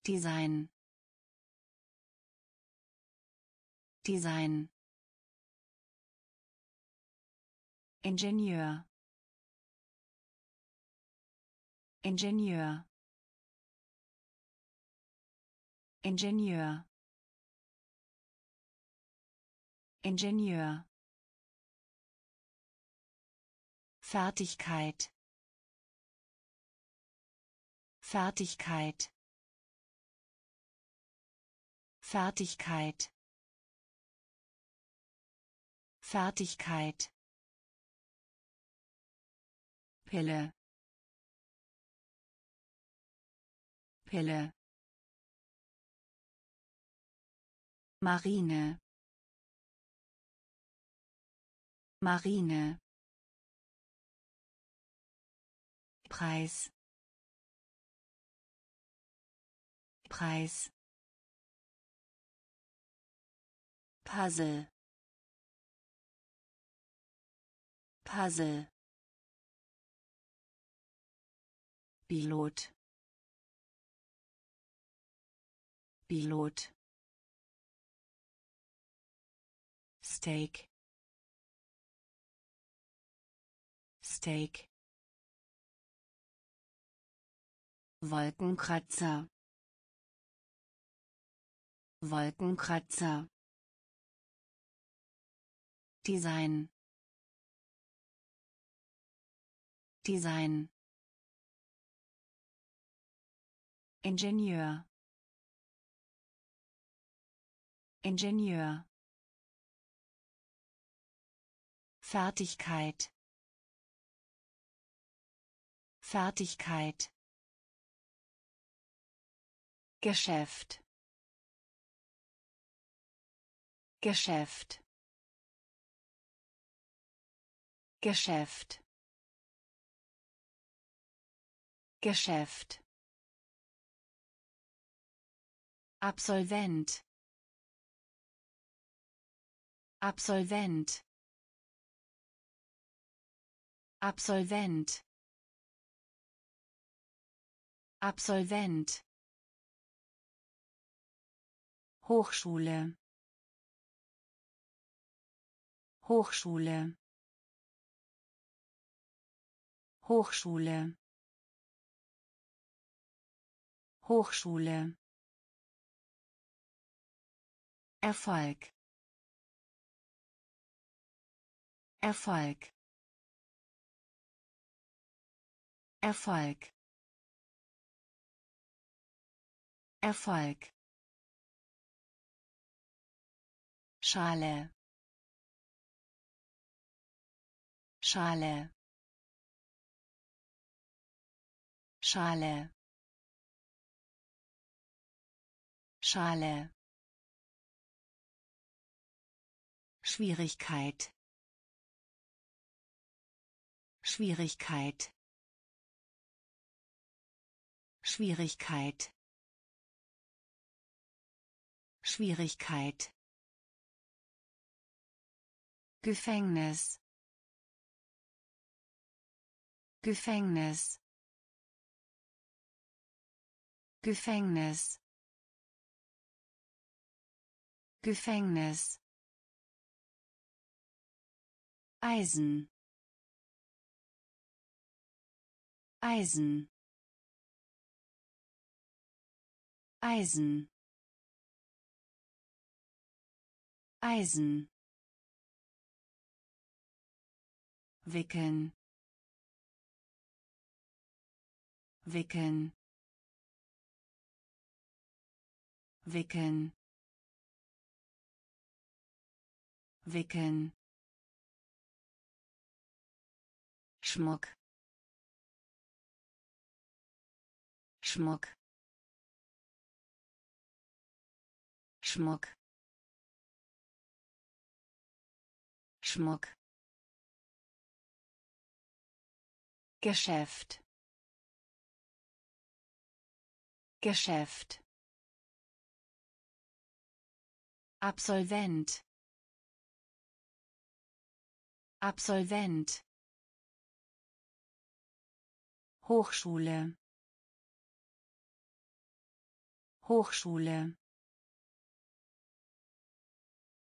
Design. Design. Ingenieur. Ingenieur. Ingenieur. Ingenieur Fertigkeit. Fertigkeit. Fertigkeit. Fertigkeit. Pille. Pille. Marine. Marine Preis. Preis. Puzzle. Puzzle. Pilot. Pilot. Steak. Steak Wolkenkratzer. Wolkenkratzer. Design. Design. Ingenieur. Ingenieur. Fertigkeit. Fertigkeit Geschäft. Geschäft. Geschäft. Geschäft. Absolvent. Absolvent. Absolvent. Absolvent Hochschule. Hochschule. Hochschule. Hochschule. Erfolg. Erfolg. Erfolg. Erfolg Schale. Schale. Schale. Schale. Schwierigkeit. Schwierigkeit. Schwierigkeit. Schwierigkeit Gefängnis. Gefängnis. Gefängnis. Gefängnis. Eisen. Eisen. Eisen. Eisen wickeln. Wickeln. Wickeln. Wickeln. Schmuck. Schmuck. Schmuck. Schmuck Geschäft. Geschäft. Absolvent. Absolvent. Hochschule. Hochschule.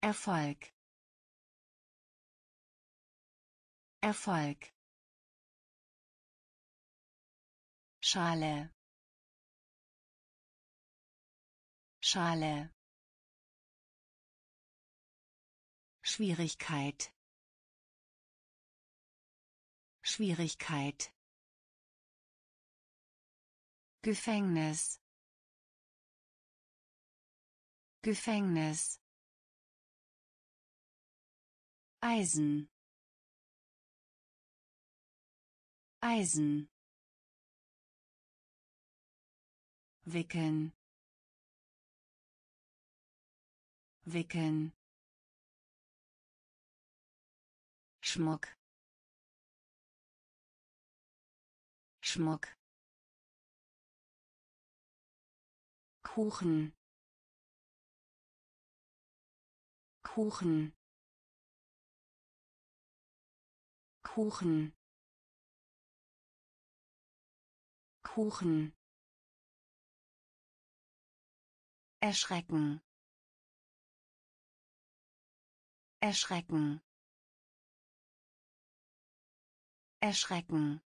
Erfolg. Erfolg Schale. Schale. Schwierigkeit. Schwierigkeit. Gefängnis. Gefängnis. Eisen. Eisen wickeln. Wickeln. Schmuck. Schmuck. Kuchen. Kuchen. Kuchen. Kuchen Erschrecken. Erschrecken. Erschrecken.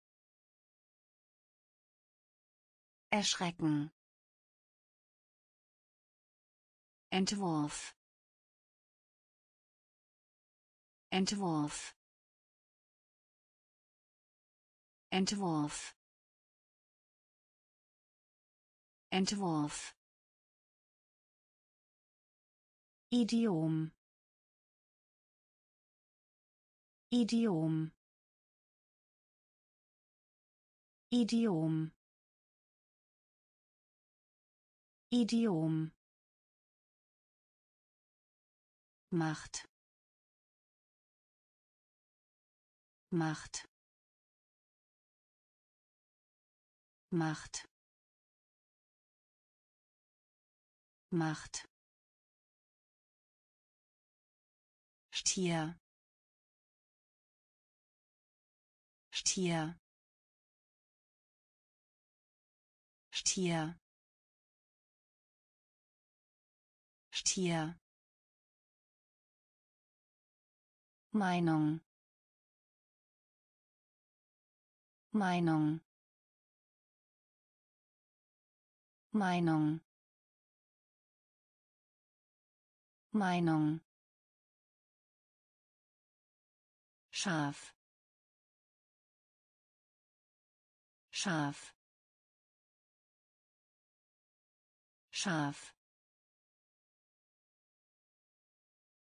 Erschrecken. Entwurf. Entwurf. Entwurf. Entwurf. Idiom. Idiom. Idiom. Idiom Macht Macht Macht Macht Stier. Stier. Stier. Stier. Meinung. Meinung. Meinung. Meinung scharf scharf scharf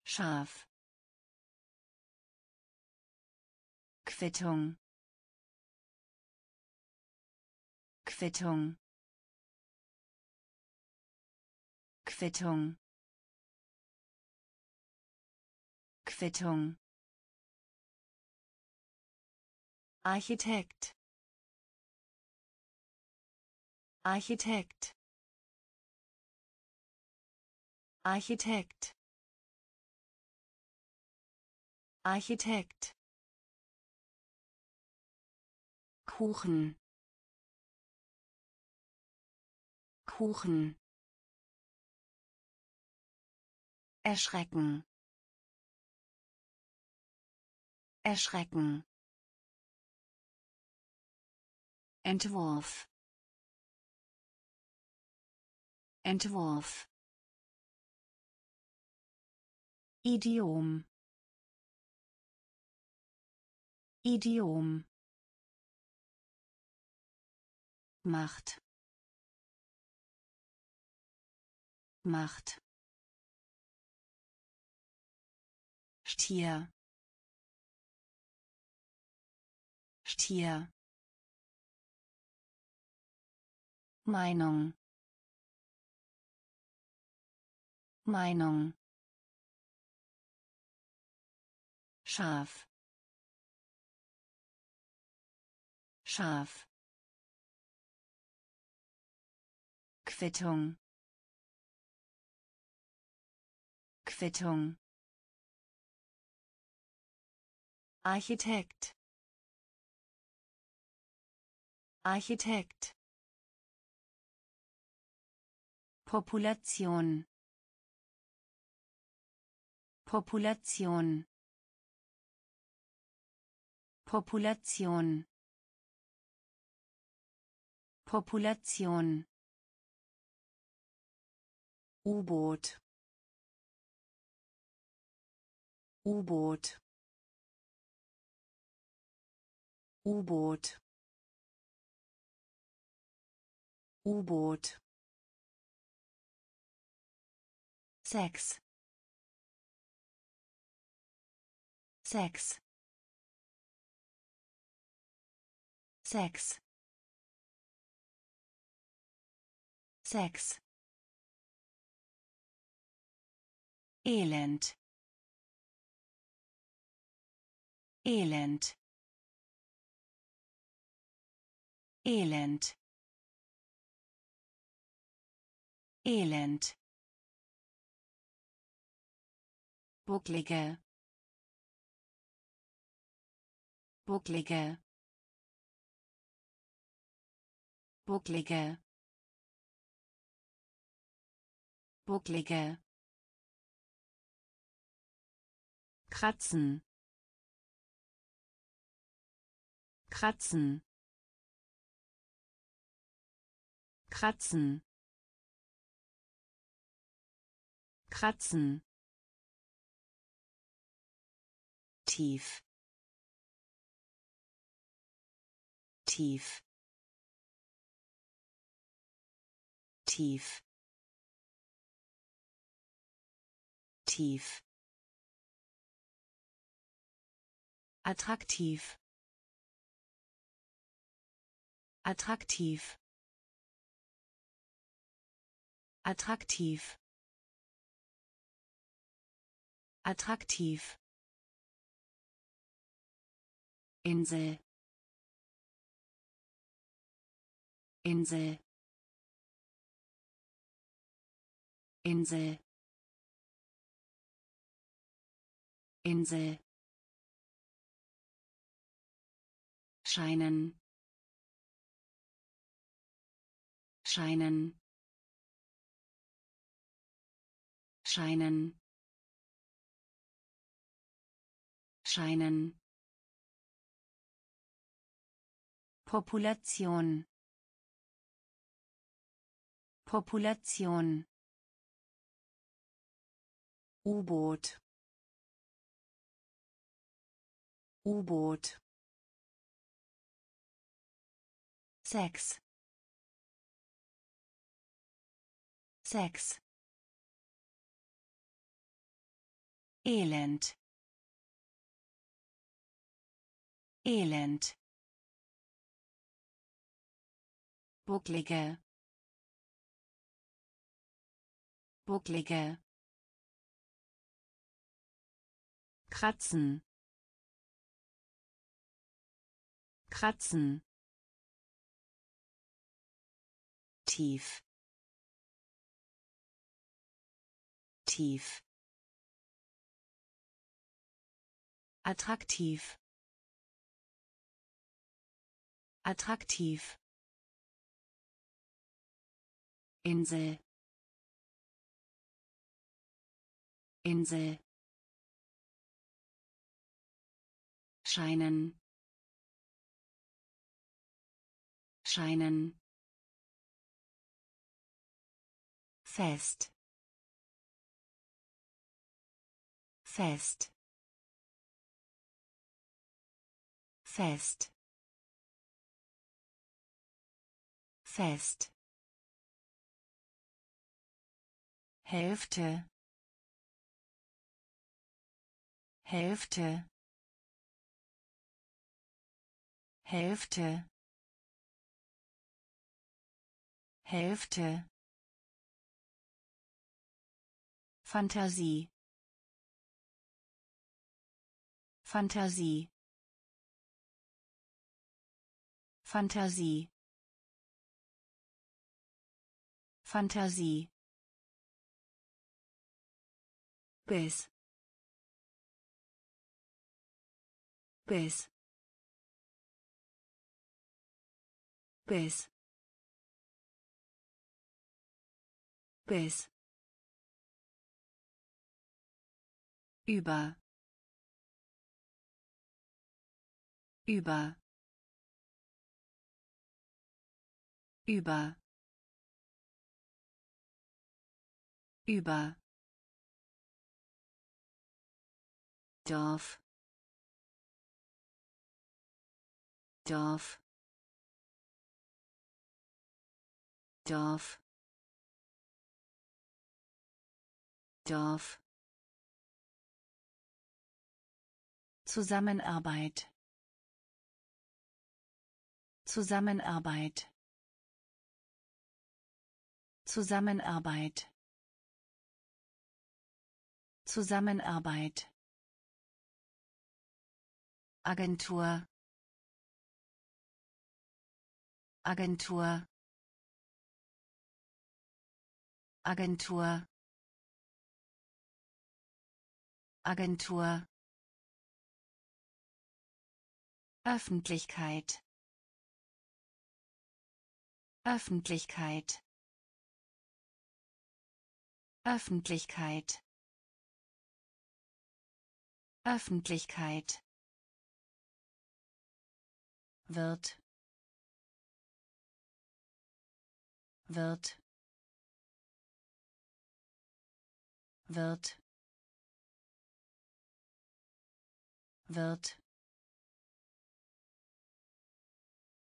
scharf Quittung. Quittung. Quittung. Quittung Architekt. Architekt. Architekt. Architekt. Kuchen. Kuchen. Erschrecken. Erschrecken Entwurf. Entwurf. Idiom. Idiom. Macht. Macht. Stier. Stier Meinung. Meinung. Scharf. Scharf. Quittung. Quittung. Architekt. Architekt Population. Population. Population. Population. U-Boot. U-Boot. U-Boot. U-Boot Sex Sex Sex Sex Elend. Elend. Elend. Elend bucklige bucklige bucklige bucklige kratzen. Kratzen. Kratzen. Kratzen tief tief tief tief attraktiv attraktiv attraktiv attraktiv Insel. Insel. Insel. Insel. Scheinen. Scheinen. Scheinen. Scheinen Population. Population. U-Boot. U-Boot. Sex. Sex. Elend. Elend bucklige. Bucklige. Kratzen. Kratzen. Tief. Tief. Attraktiv. Attraktiv Insel. Insel. Scheinen. Scheinen. Fest. Fest. Fest. Fest Hälfte. Hälfte. Hälfte. Hälfte. Fantasie. Fantasie. Fantasie. Fantasie bis bis bis bis über. Über. Über. Über Dorf. Dorf. Dorf. Dorf. Zusammenarbeit. Zusammenarbeit. Zusammenarbeit. Zusammenarbeit Agentur. Agentur. Agentur. Agentur. Öffentlichkeit. Öffentlichkeit. Öffentlichkeit. Öffentlichkeit wird. Wird. Wird. Wird.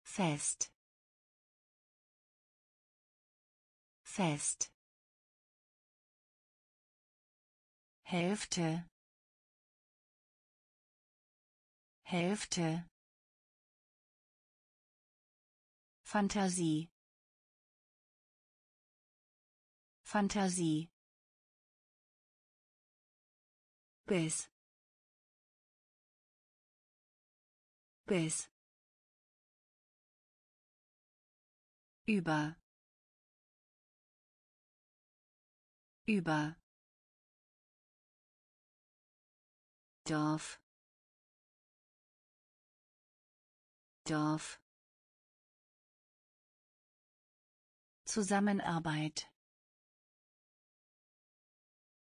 Fest. Fest. Hälfte. Hälfte Fantasie. Fantasie. Bis. Bis. Über. Über. Dorf. Dorf Zusammenarbeit.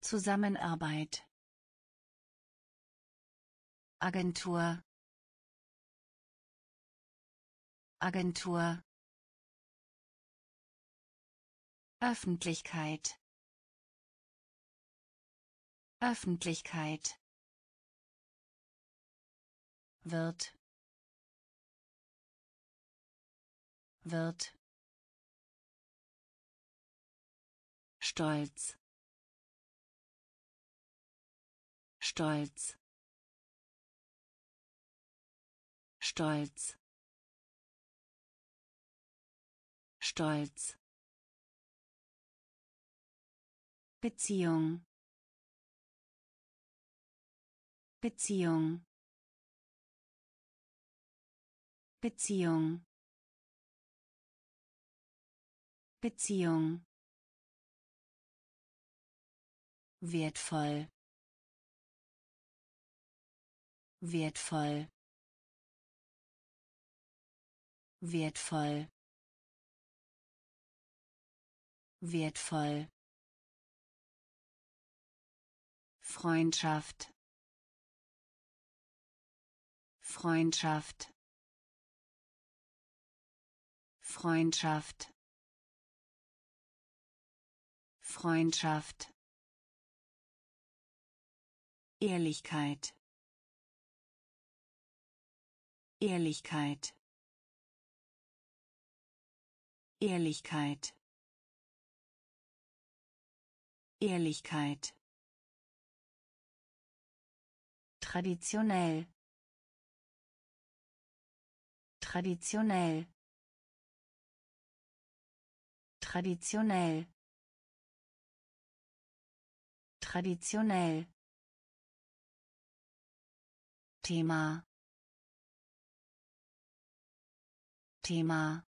Zusammenarbeit. Agentur. Agentur. Öffentlichkeit. Öffentlichkeit. Wird. Wird stolz. Stolz. Stolz. Stolz. Beziehung. Beziehung. Beziehung. Beziehung wertvoll. Wertvoll. Wertvoll. Wertvoll. Freundschaft. Freundschaft. Freundschaft. Freundschaft Ehrlichkeit. Ehrlichkeit. Ehrlichkeit. Ehrlichkeit. Traditionell. Traditionell. Traditionell. Traditionell Thema. Thema.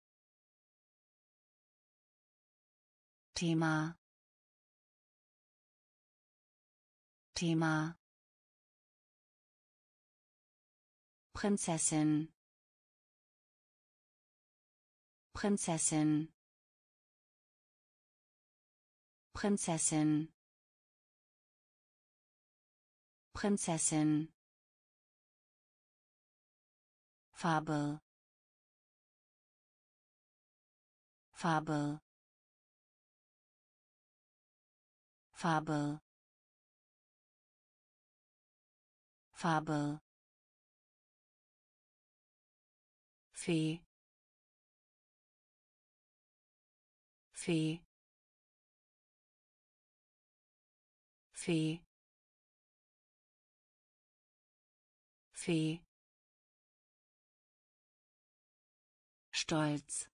Thema. Thema. Prinzessin. Prinzessin. Prinzessin. Prinzessin Farbe Farbe Farbe Farbe Fee. Fee. Fee. Fee Stolz.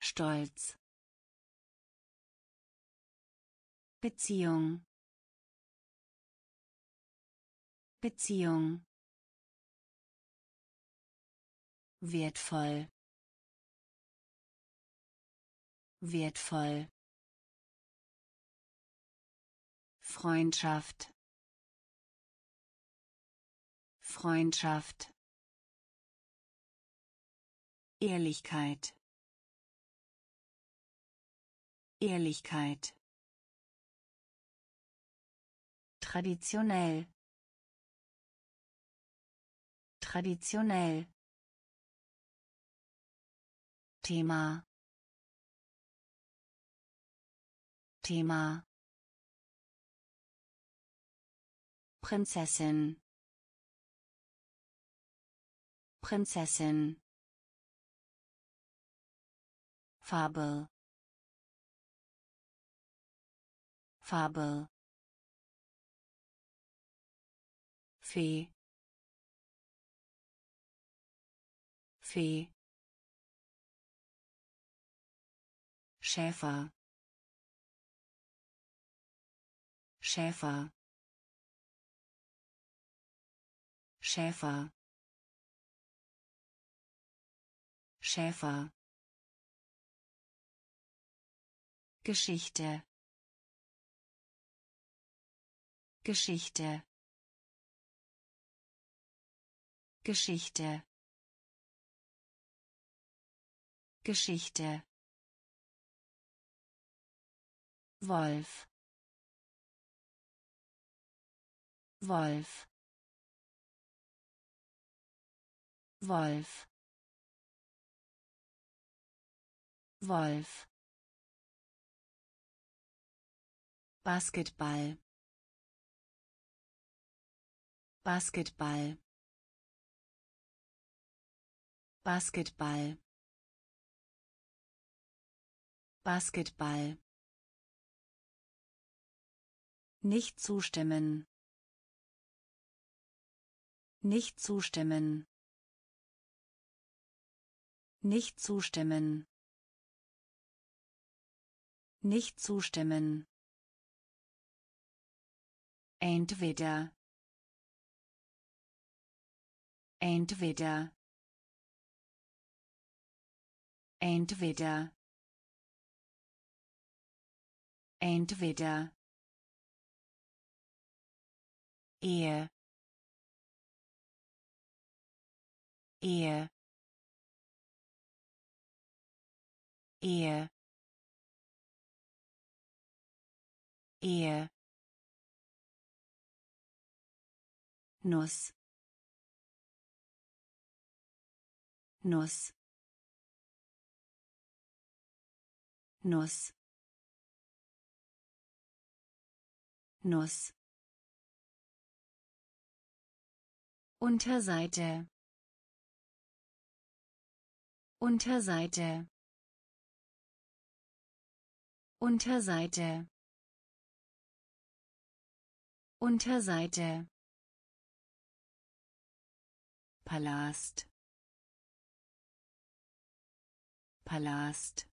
Stolz. Beziehung. Beziehung. Wertvoll. Wertvoll. Freundschaft. Freundschaft Ehrlichkeit. Ehrlichkeit. Traditionell. Traditionell. Thema. Thema. Prinzessin. Prinzessin Farbe. Farbe. Fee Fee Schäfer. Schäfer. Schäfer. Schäfer Geschichte. Geschichte. Geschichte. Geschichte. Wolf. Wolf. Wolf. Wolf Basketball. Basketball. Basketball. Basketball. Nicht zustimmen. Nicht zustimmen. Nicht zustimmen. Nicht zustimmen entweder entweder entweder entweder Ehe Ehe Ehe Ehe Nuss. Nuss. Nuss. Nuss. Unterseite. Unterseite. Unterseite. Unterseite Palast. Palast.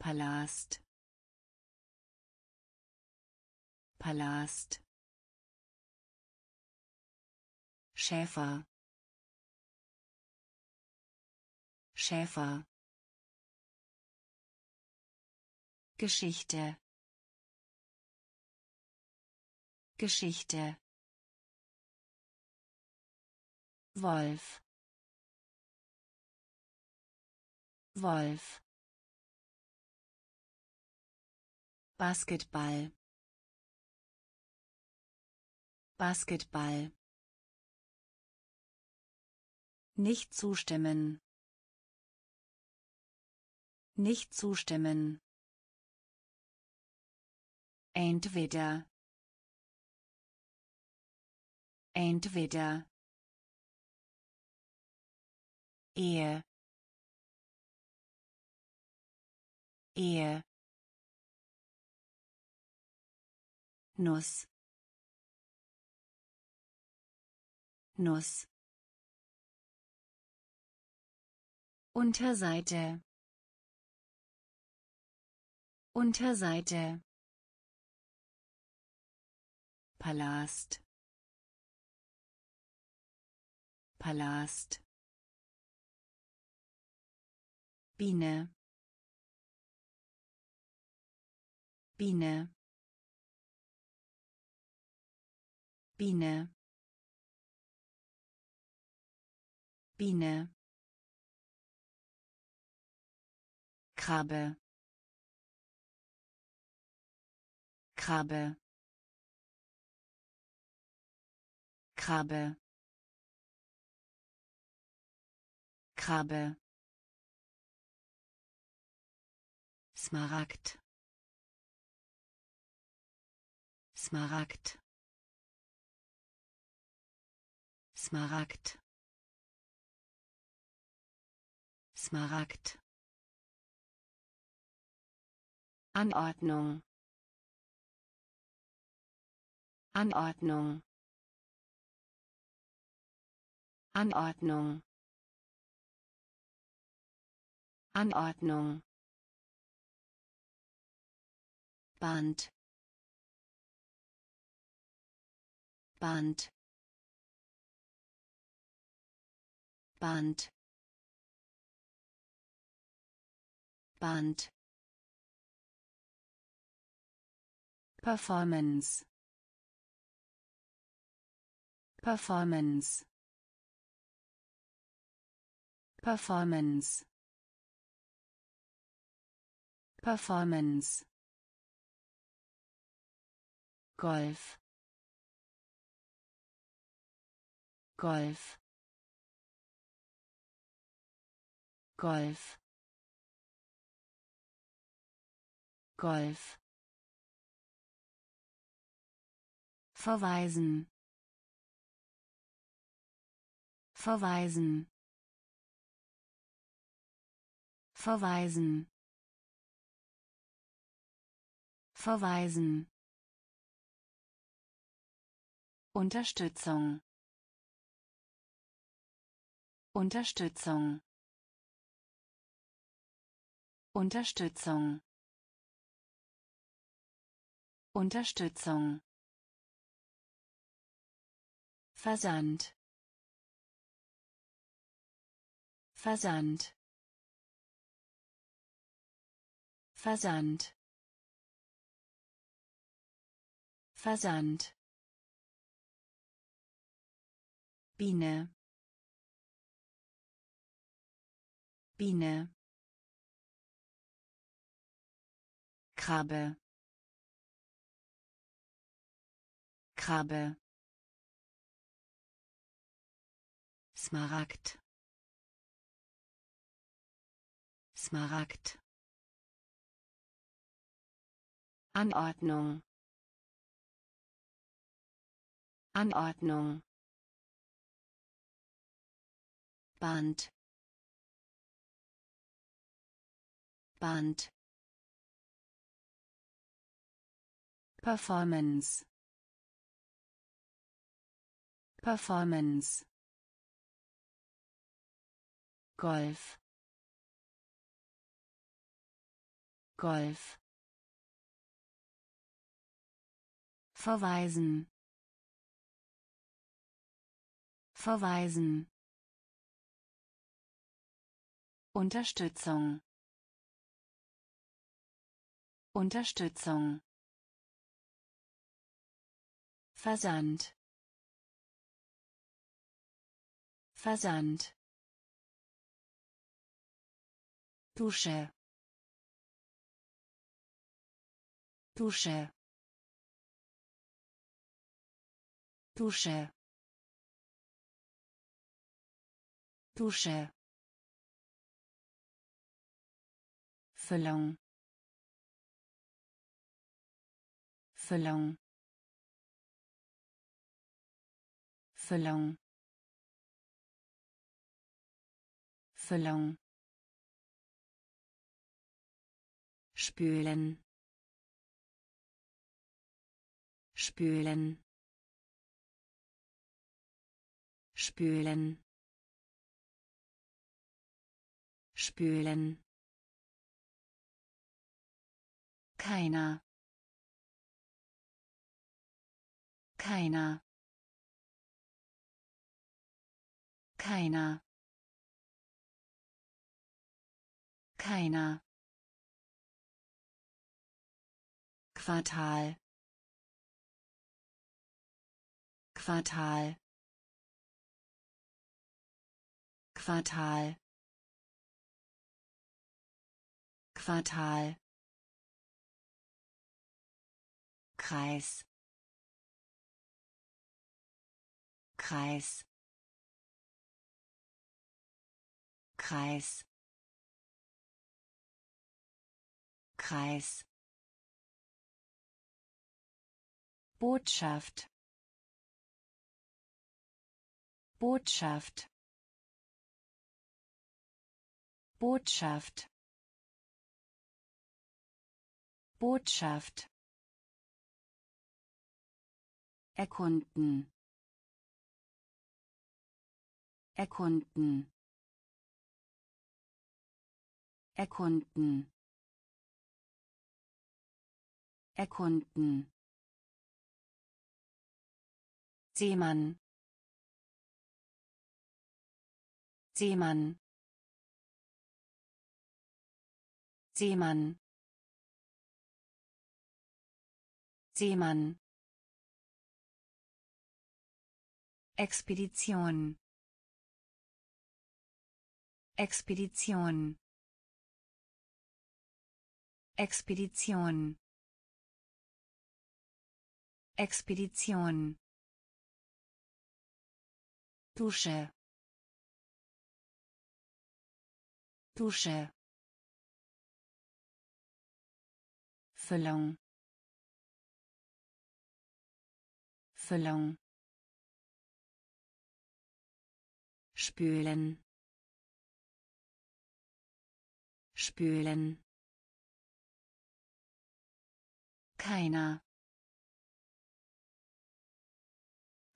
Palast. Palast. Schäfer. Schäfer. Geschichte. Geschichte Wolf. Wolf. Basketball. Basketball. Nicht zustimmen. Nicht zustimmen. Entweder. Entweder Ehe. Ehe. Nuss. Nuss. Unterseite. Unterseite. Palast. Palast Biene. Biene. Biene. Biene. Krabbe. Krabbe. Krabbe. Krabbe Smaragd. Smaragd. Smaragd. Smaragd. Anordnung. Anordnung. Anordnung. Anordnung Band. Band. Band. Band. Performance. Performance. Performance. Performance Golf. Golf. Golf. Golf. Verweisen. Verweisen. Verweisen. Verweisen Unterstützung. Unterstützung. Unterstützung. Unterstützung. Versand. Versand. Versand. Versand Biene. Biene. Krabbe. Krabbe. Smaragd. Smaragd. Anordnung. Anordnung Band. Band. Performance. Performance. Golf. Golf. Verweisen. Verweisen Unterstützung. Unterstützung. Versand. Versand. Dusche. Dusche. Dusche. Dusche Füllung Füllung Füllung Füllung spülen. Spülen. Spülen. Spülen keiner. Keiner. Keiner. Keiner. Quartal. Quartal. Quartal. Quartal Kreis. Kreis. Kreis. Kreis. Botschaft. Botschaft. Botschaft. Botschaft erkunden. Erkunden. Erkunden. Erkunden. Seemann. Seemann. Seemann. Seemann Expedition. Expedition. Expedition. Expedition. Dusche. Dusche. Füllung. Füllung spülen. Spülen. Keiner.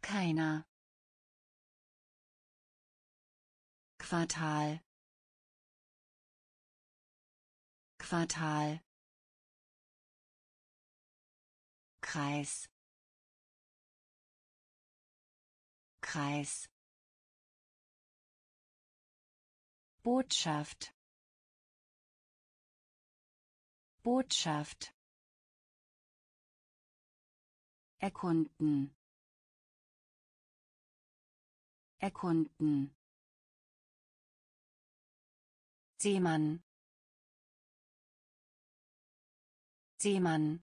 Keiner. Quartal. Quartal. Kreis. Kreis Botschaft. Botschaft. Erkunden. Erkunden. Seemann. Seemann.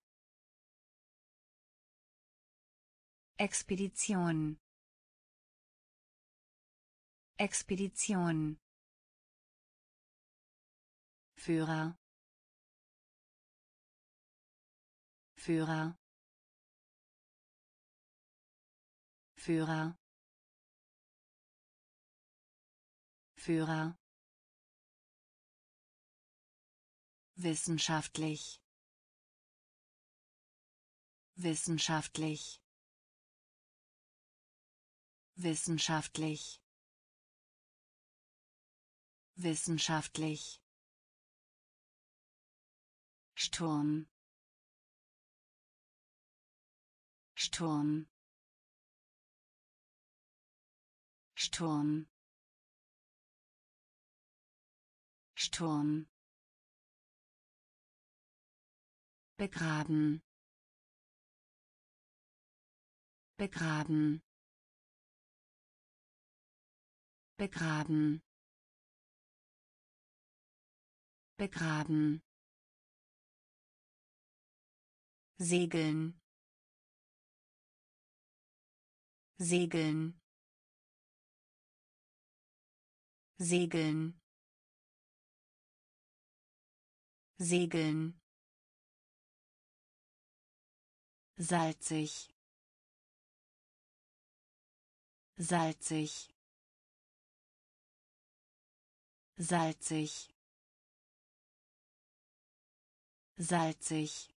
Expedition. Expedition Führer. Führer. Führer. Führer. Wissenschaftlich. Wissenschaftlich. Wissenschaftlich. Wissenschaftlich Sturm. Sturm. Sturm. Sturm. Begraben. Begraben. Begraben. Begraben segeln. Segeln. Segeln. Segeln. Salzig. Salzig. Salzig. Salzig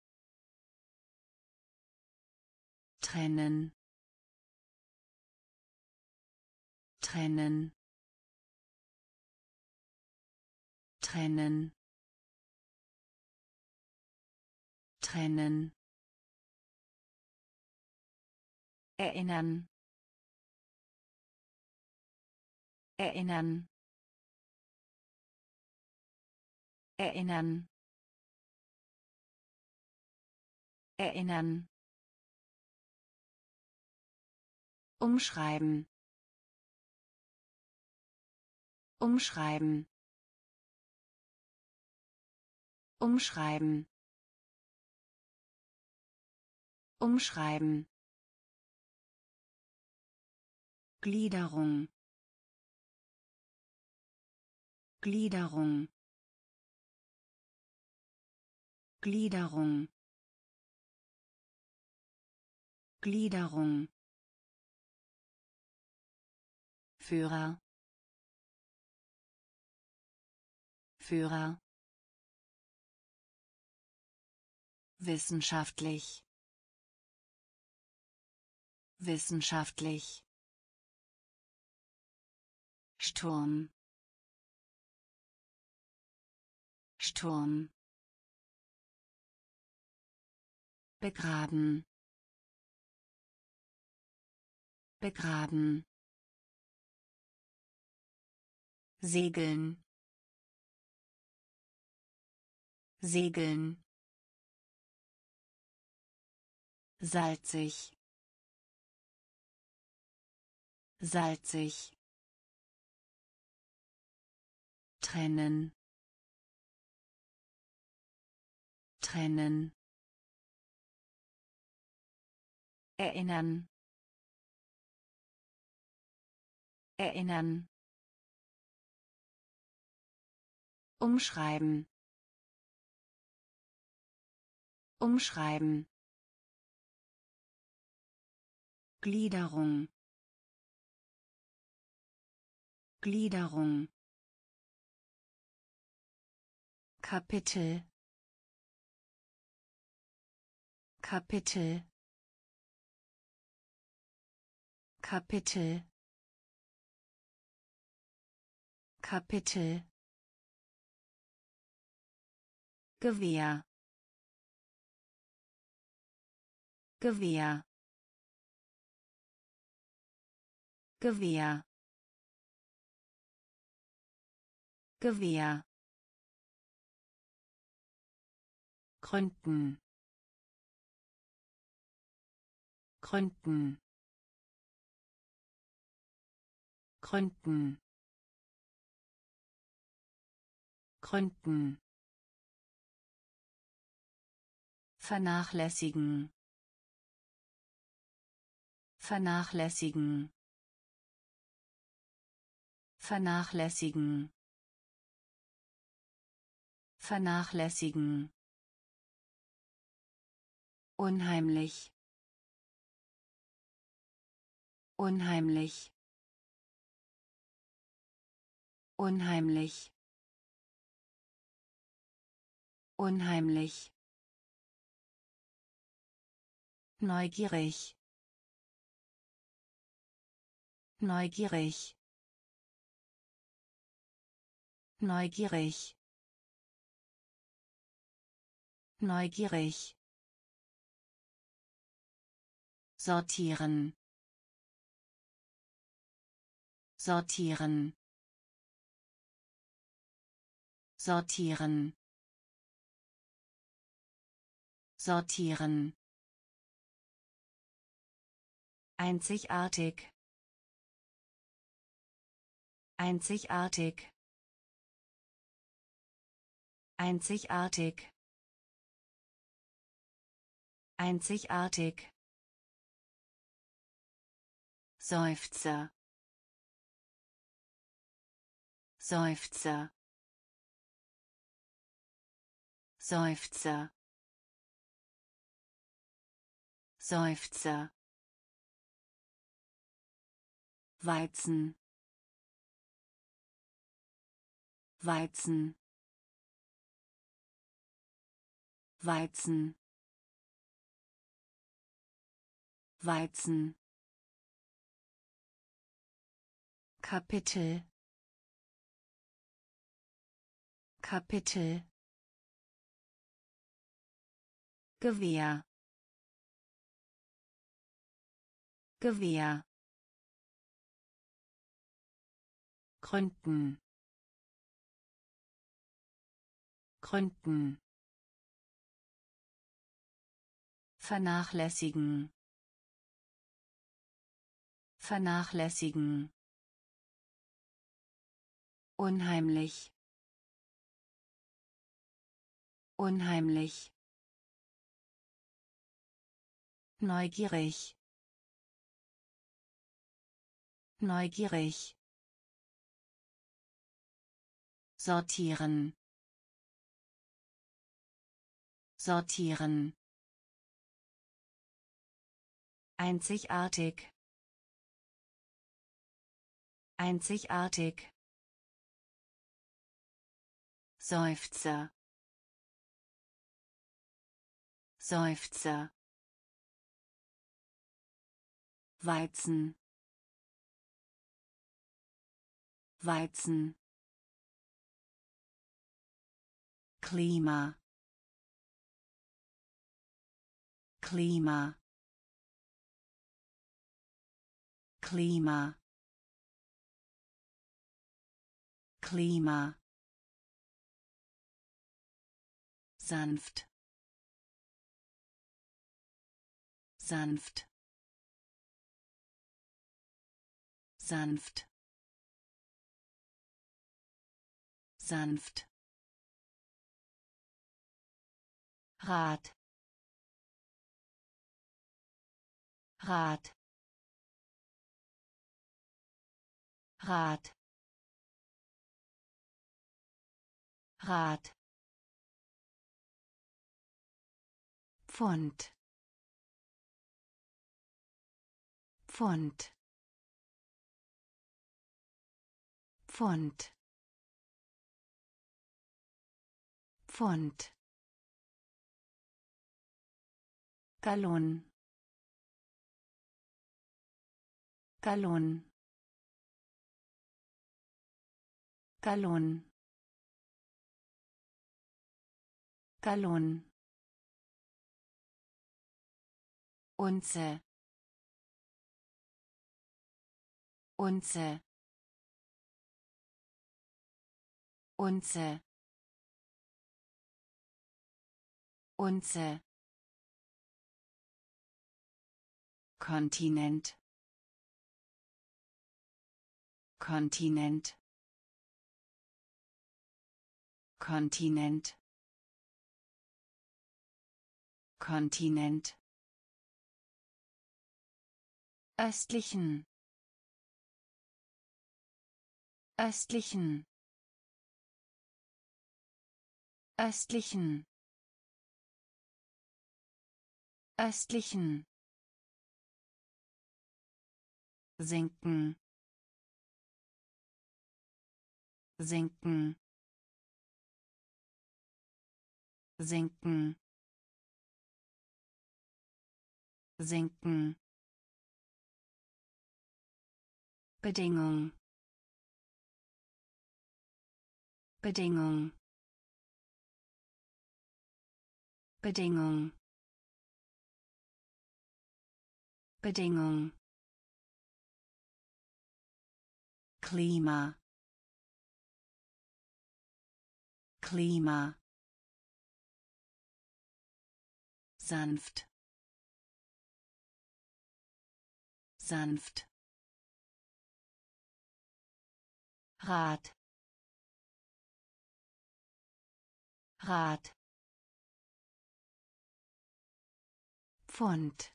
trennen. Trennen. Trennen. Trennen. Erinnern. Erinnern. Erinnern. Erinnern umschreiben. Umschreiben. Umschreiben. Umschreiben. Gliederung. Gliederung. Gliederung. Gliederung Führer. Führer. Wissenschaftlich. Wissenschaftlich. Sturm. Sturm. Begraben. Begraben segeln. Segeln. Salzig. Salzig. Trennen. Trennen. Erinnern. Erinnern umschreiben. Umschreiben. Gliederung. Gliederung. Kapitel. Kapitel. Kapitel. Kapitel Gewehr. Gewehr. Gewehr. Gewehr. Gründen. Gründen. Gründen. Gründen vernachlässigen. Vernachlässigen. Vernachlässigen. Vernachlässigen. Unheimlich. Unheimlich. Unheimlich. Unheimlich neugierig. Neugierig. Neugierig. Neugierig. Sortieren. Sortieren. Sortieren. Sortieren einzigartig. Einzigartig. Einzigartig. Einzigartig. Seufzer. Seufzer. Seufzer. Seufzer Weizen. Weizen. Weizen. Weizen. Kapitel. Kapitel. Gewehr. Gewehr gründen. Gründen. Vernachlässigen. Vernachlässigen. Unheimlich. Unheimlich. Neugierig. Neugierig sortieren. Sortieren. Einzigartig. Einzigartig. Seufzer. Seufzer. Weizen. Weizen Klima. Klima. Klima. Klima. Sanft. Sanft. Sanft. Sanft Rat. Rat. Rat. Rat. Pfund. Pfund. Pfund. Pfund Gallon Gallon Gallon Gallon Unze. Unze. Unze. Unze Kontinent. Kontinent. Kontinent. Kontinent. Östlichen. Östlichen. Östlichen. Östlichen sinken. Sinken. Sinken. Sinken. Bedingung. Bedingung. Bedingung. Bedingung Klima. Klima. Sanft. Sanft. Rat. Rat. Pfund.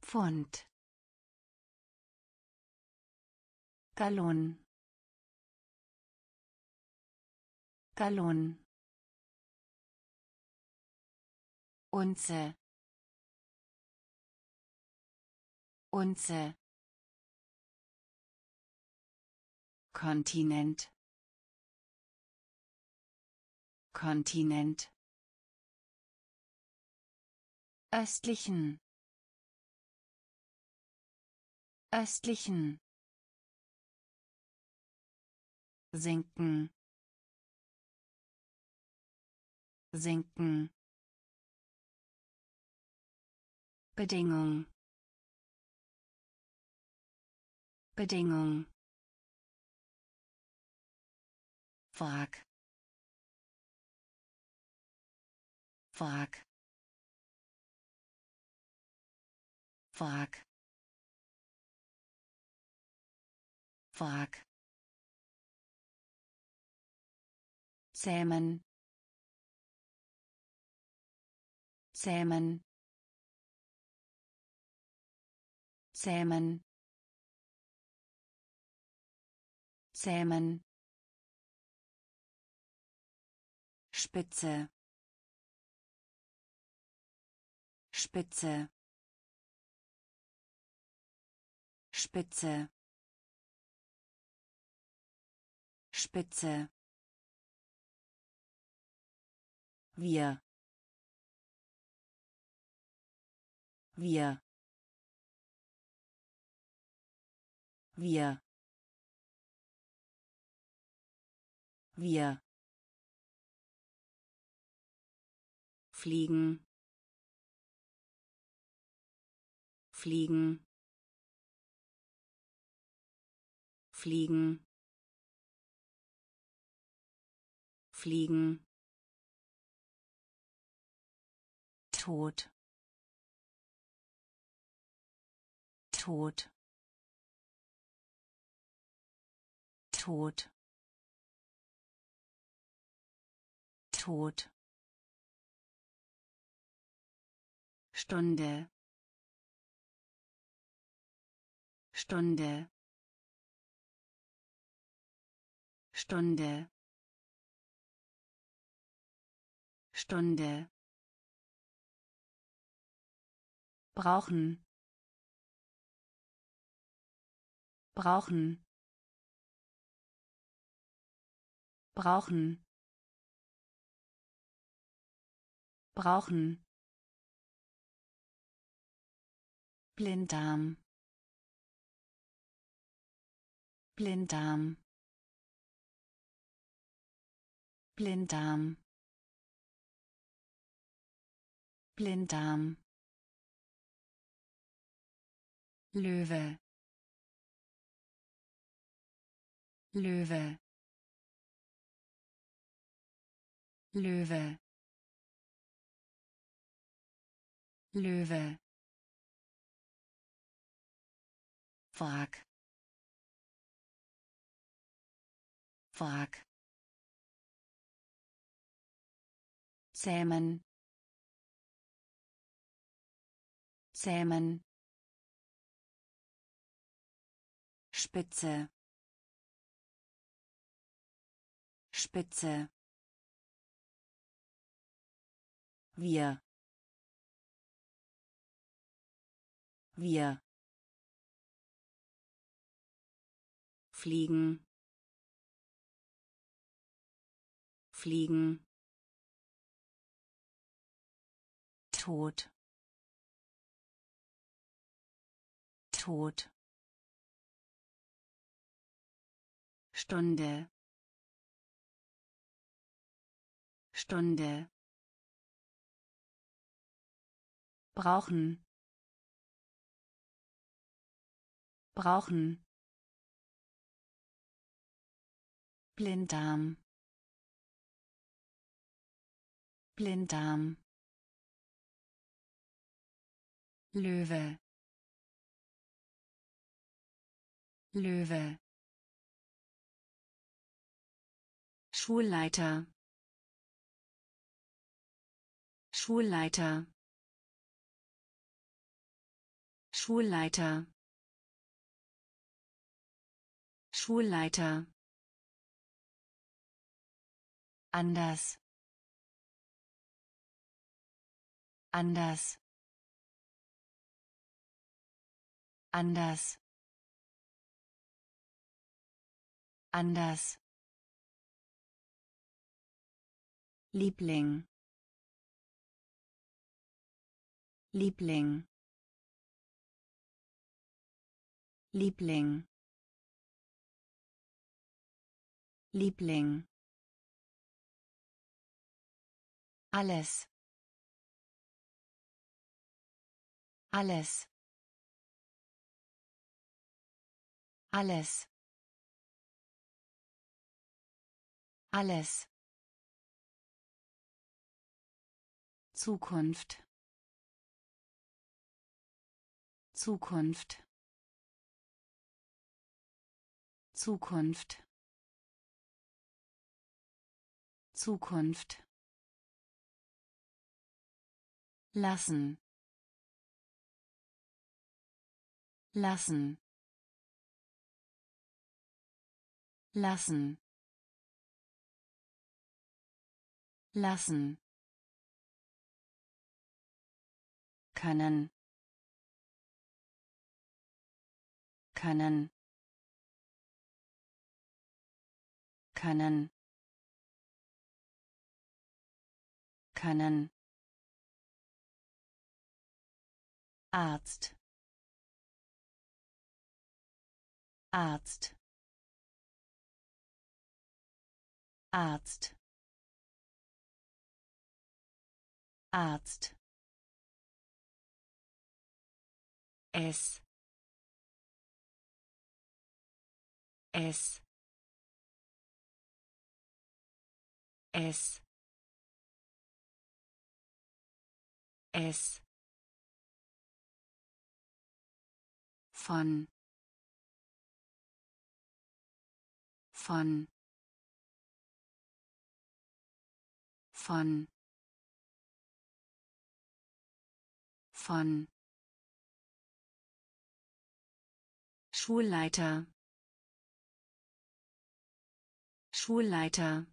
Pfund Gallon Gallon Unze. Unze. Kontinent. Kontinent. Östlichen. Östlichen sinken. Sinken. Bedingung. Bedingung. Frag. Frag. Frag. Frag zähmen. Zähmen. Zähmen. Zähmen. Spitze. Spitze. Spitze. Spitze Wir. Wir. Wir. wir fliegen fliegen fliegen fliegen Tod. Tod. Tod. Tod. Stunde. Stunde. Stunde. Stunde brauchen. Brauchen. Brauchen. Brauchen. Blinddarm. Blinddarm. Blinddarm. Blinddarm Löwe. Löwe. Löwe. Löwe. Wrack. Wrack. Zähmen. Zähmen Spitze. Spitze. Wir. Wir. Fliegen. Fliegen. Tod. Tod Stunde. Stunde. Brauchen. Brauchen. Blinddarm. Blinddarm. Löwe. Löwe Schulleiter. Schulleiter. Schulleiter. Schulleiter. Anders. Anders. Anders. Anders Liebling. Liebling. Liebling. Liebling. Alles. Alles. Alles. Alles Zukunft. Zukunft. Zukunft. Zukunft. Lassen. Lassen. Lassen. Lassen können. Können. Können. Können. Arzt. Arzt. Arzt. Arzt es. Es. Es. Es. Von. Von. Von. Von Schulleiter. Schulleiter.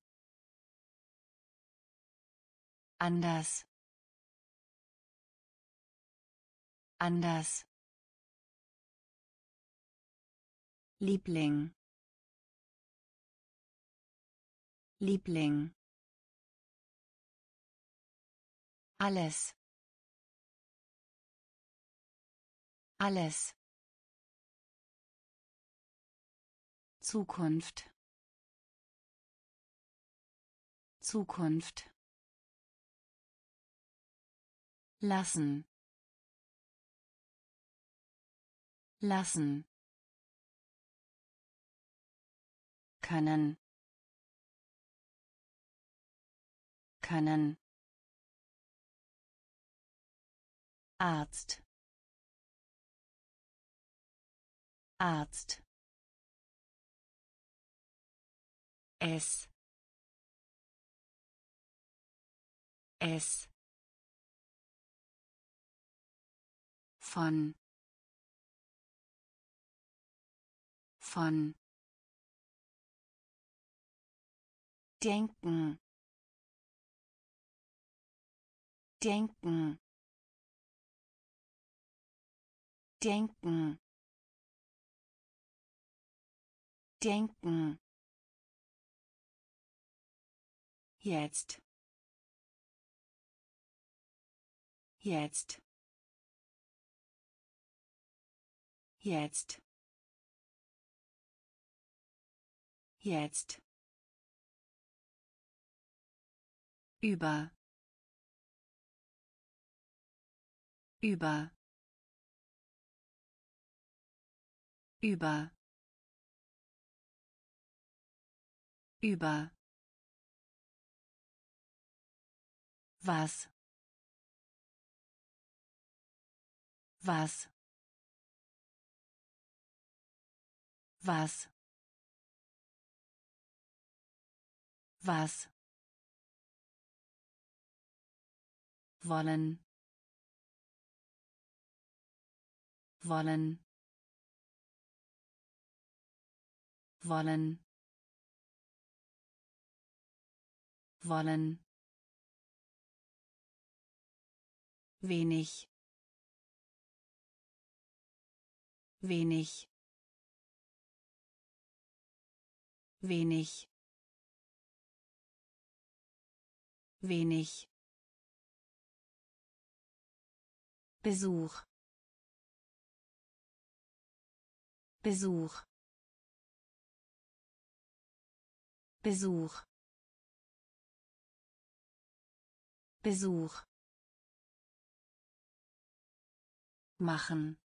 Anders. Anders. Liebling. Liebling. Alles. Alles Zukunft. Zukunft. Lassen. Lassen. Können. Können. Arzt. Arzt es. Es. Von. Von. Denken. Denken. Denken. Denken jetzt. Jetzt. Jetzt. Jetzt. Über. Über. Über. Über was? Was? Was? Was? Wollen? Wollen? Wollen? Wollen wenig. Wenig. Wenig. Wenig. Besuch. Besuch. Besuch. Besuch machen.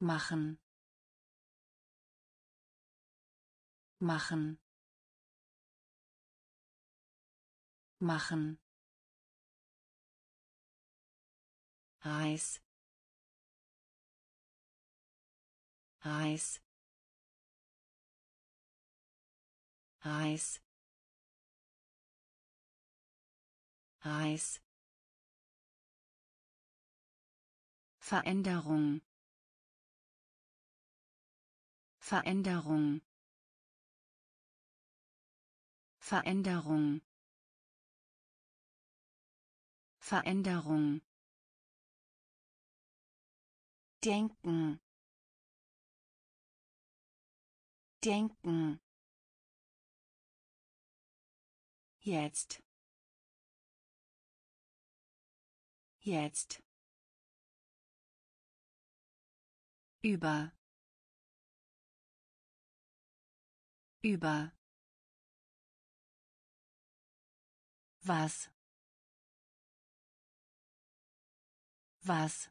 Machen. Machen. Machen. Reis. Reis. Reis. Reis Veränderung. Veränderung. Veränderung. Veränderung. Denken. Denken. Jetzt. Jetzt über. Über. Was? Was?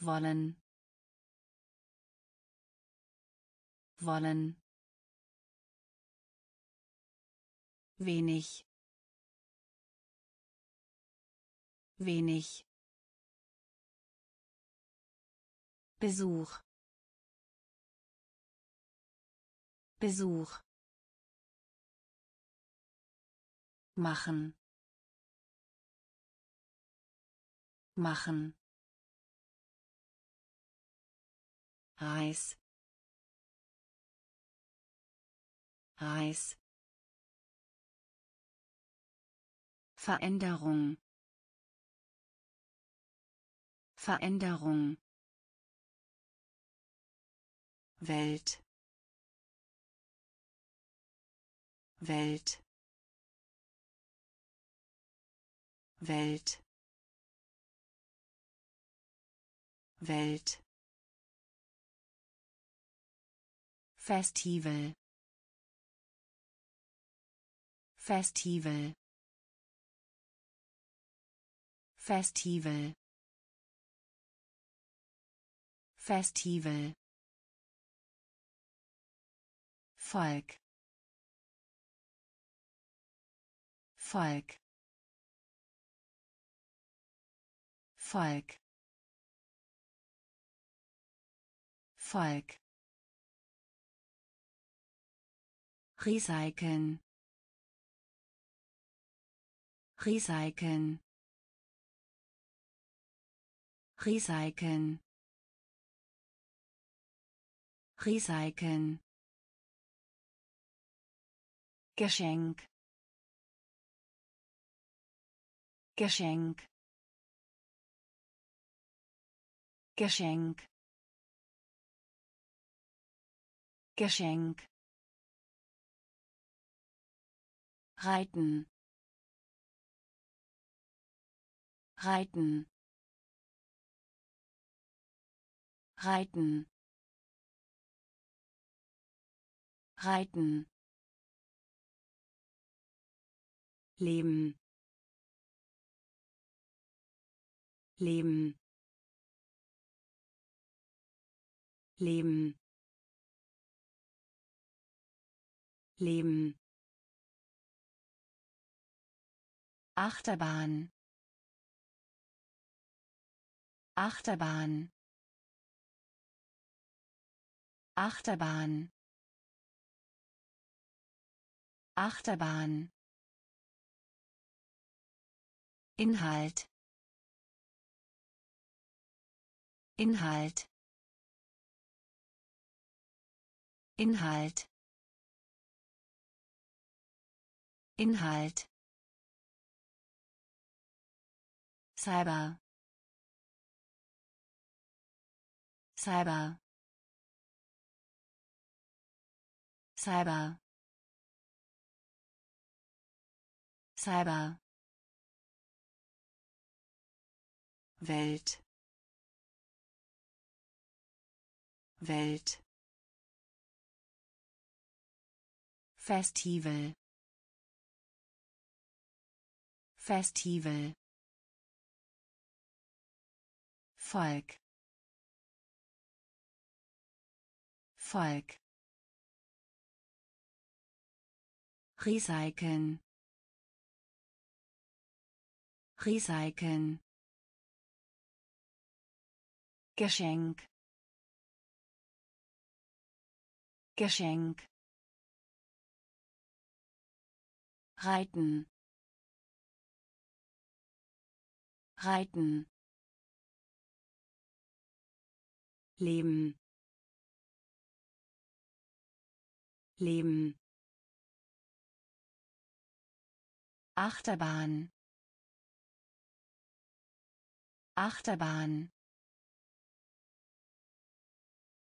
Wollen. Wollen. Wenig. Wenig Besuch. Besuch. Machen. Machen. Reis. Reis. Veränderung. Veränderung Welt. Welt. Welt. Welt. Festival. Festival. Festival. Festival Volk. Volk. Volk. Volk. Recyceln. Recyceln. Recyceln. Recyceln Geschenk. Geschenk. Geschenk. Geschenk. Reiten. Reiten. Reiten. Reiten leben. Leben. Leben. Leben. Achterbahn. Achterbahn. Achterbahn. Achterbahn Inhalt. Inhalt. Inhalt. Inhalt. Cyber. Cyber. Cyber. Cyber Welt. Welt. Festival. Festival. Volk. Volk. Recyceln. Recyceln Geschenk. Geschenk. Reiten. Reiten. Leben. Leben. Achterbahn. Achterbahn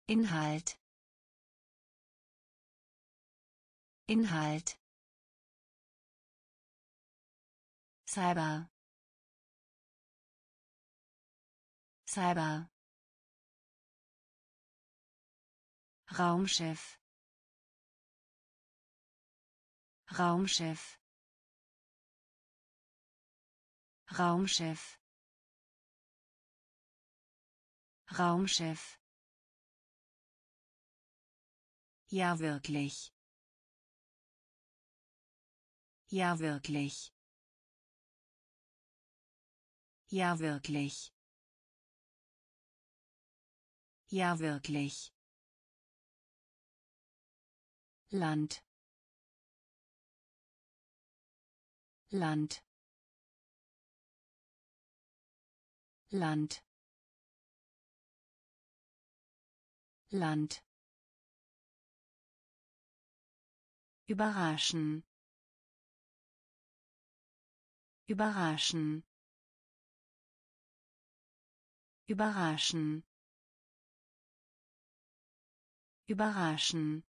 Inhalt. Inhalt. Cyber. Cyber. Raumschiff. Raumschiff. Raumschiff. Raumschiff Ja wirklich. Ja wirklich. Ja wirklich. Ja wirklich. Land. Land. Land. Land. Überraschen. Überraschen. Überraschen. Überraschen.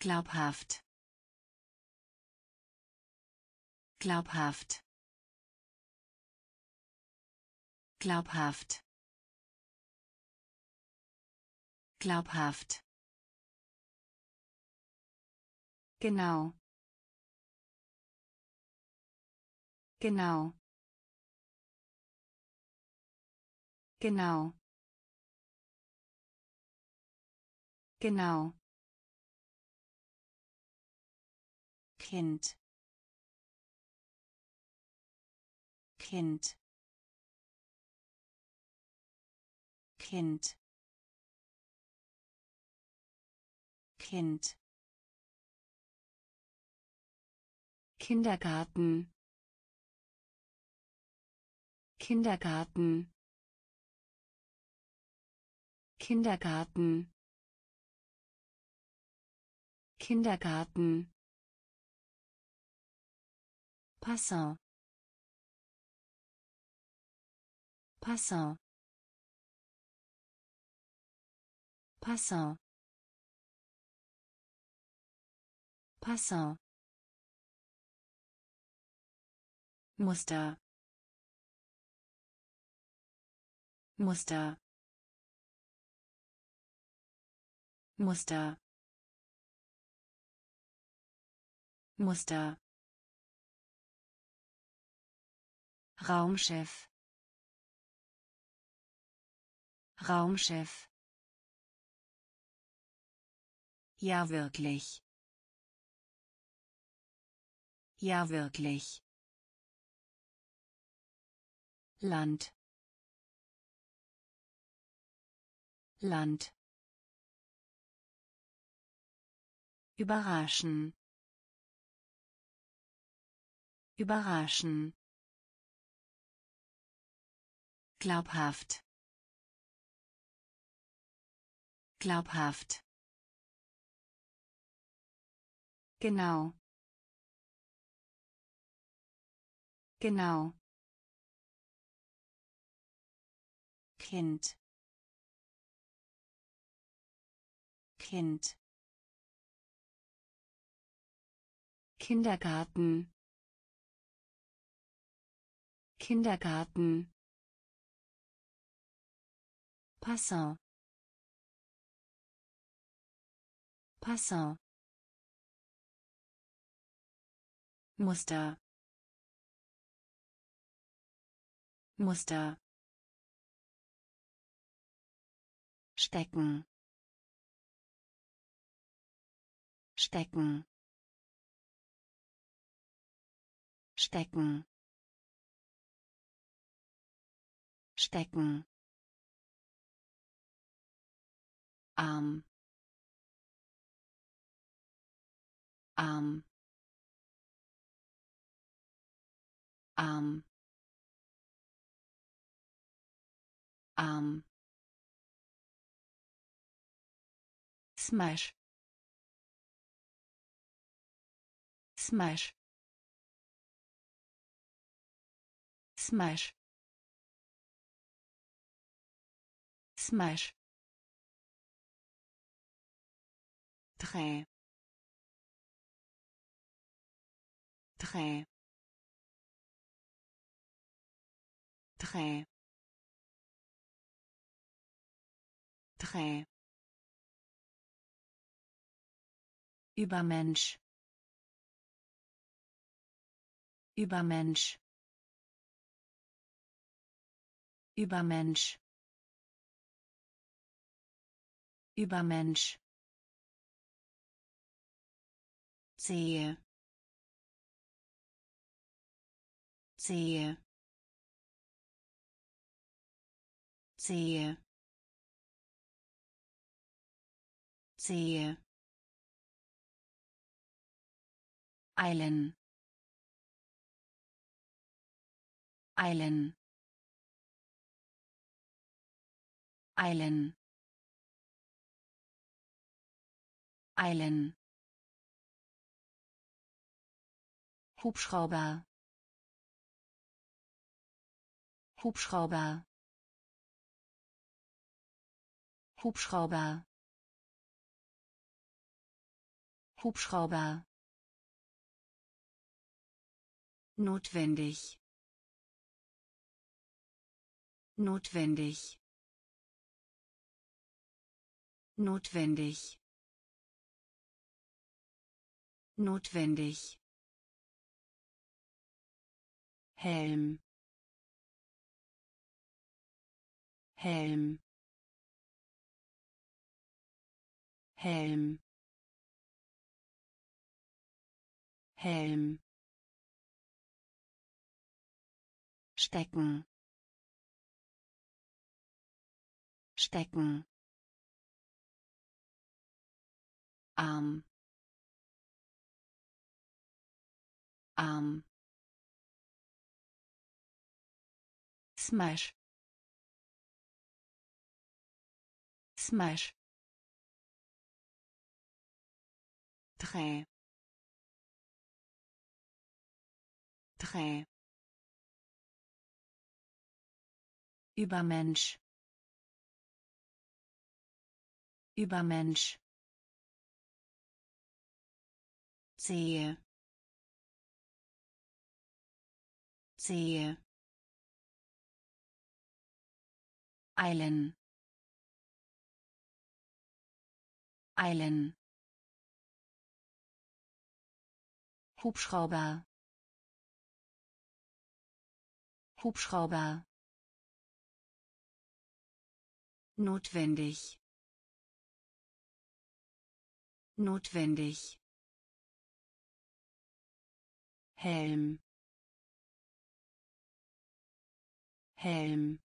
Glaubhaft. Glaubhaft. Glaubhaft. Glaubhaft. Genau. Genau. Genau. Genau. Kind. Kind. Kind. Kind. Kindergarten. Kindergarten. Kindergarten. Kindergarten. Passant. Passant. Passant. Passant. Muster. Muster. Muster. Muster. Raumschiff. Raumschiff. Ja wirklich. Ja wirklich. Land. Land. Überraschen. Überraschen. Glaubhaft. Glaubhaft. Genau. Genau. Kind. Kind. Kindergarten. Kindergarten. Passant. Passant. Muster. Muster. Stecken. Stecken. Stecken. Stecken. Arm. Arm. Arm. Arm Smash. Smash. Smash. Smash. Très. Très. Très. Dreh. Übermensch. Übermensch. Übermensch. Übermensch. sehe sehe sehe sehe eilen. Eilen. Eilen. Eilen. Hubschrauber. Hubschrauber. Hubschrauber. Hubschrauber notwendig. Notwendig. Notwendig. Notwendig. Helm. Helm. Helm. Helm stecken. Stecken. Arm. Arm. Smash. Smash. Dreh. Dreh. Übermensch. Übermensch. sehe. Sehe. Eilen. Eilen. Hubschrauber. Hubschrauber notwendig. Notwendig. Helm. Helm.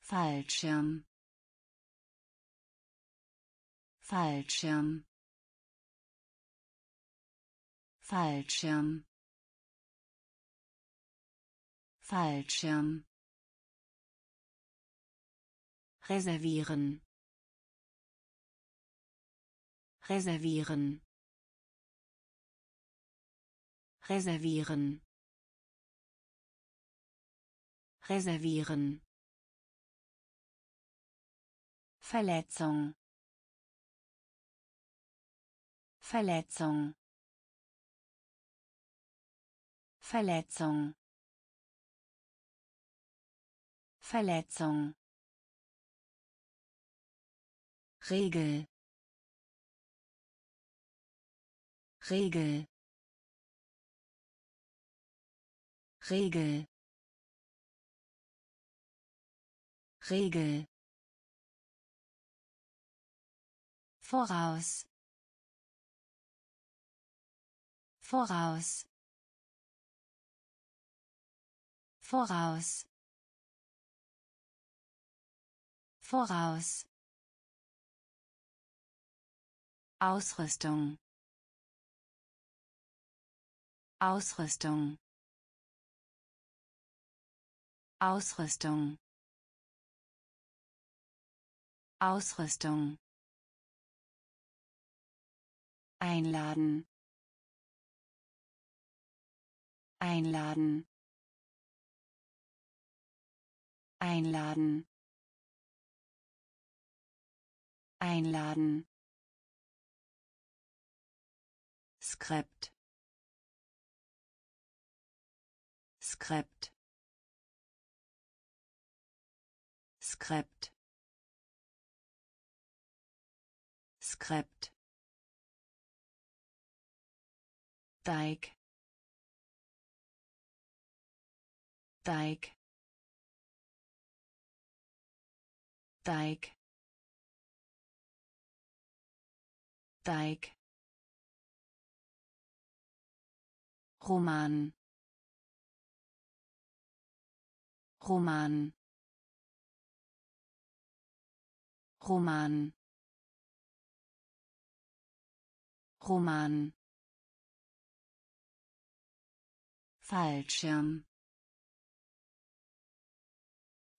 Fallschirm. Fallschirm. Fallschirm. Fallschirm reservieren. Reservieren. Reservieren. Reservieren. Verletzung. Verletzung. Verletzung. Verletzung Regel. Regel. Regel. Regel. Voraus. Voraus. Voraus. Voraus Ausrüstung. Ausrüstung. Ausrüstung. Ausrüstung. Einladen. Einladen. Einladen. Einladen Skript Skript Skript. Skript. Teig. Teig. Teig. Teig. Roman. Roman. Roman. Roman. Fallschirm.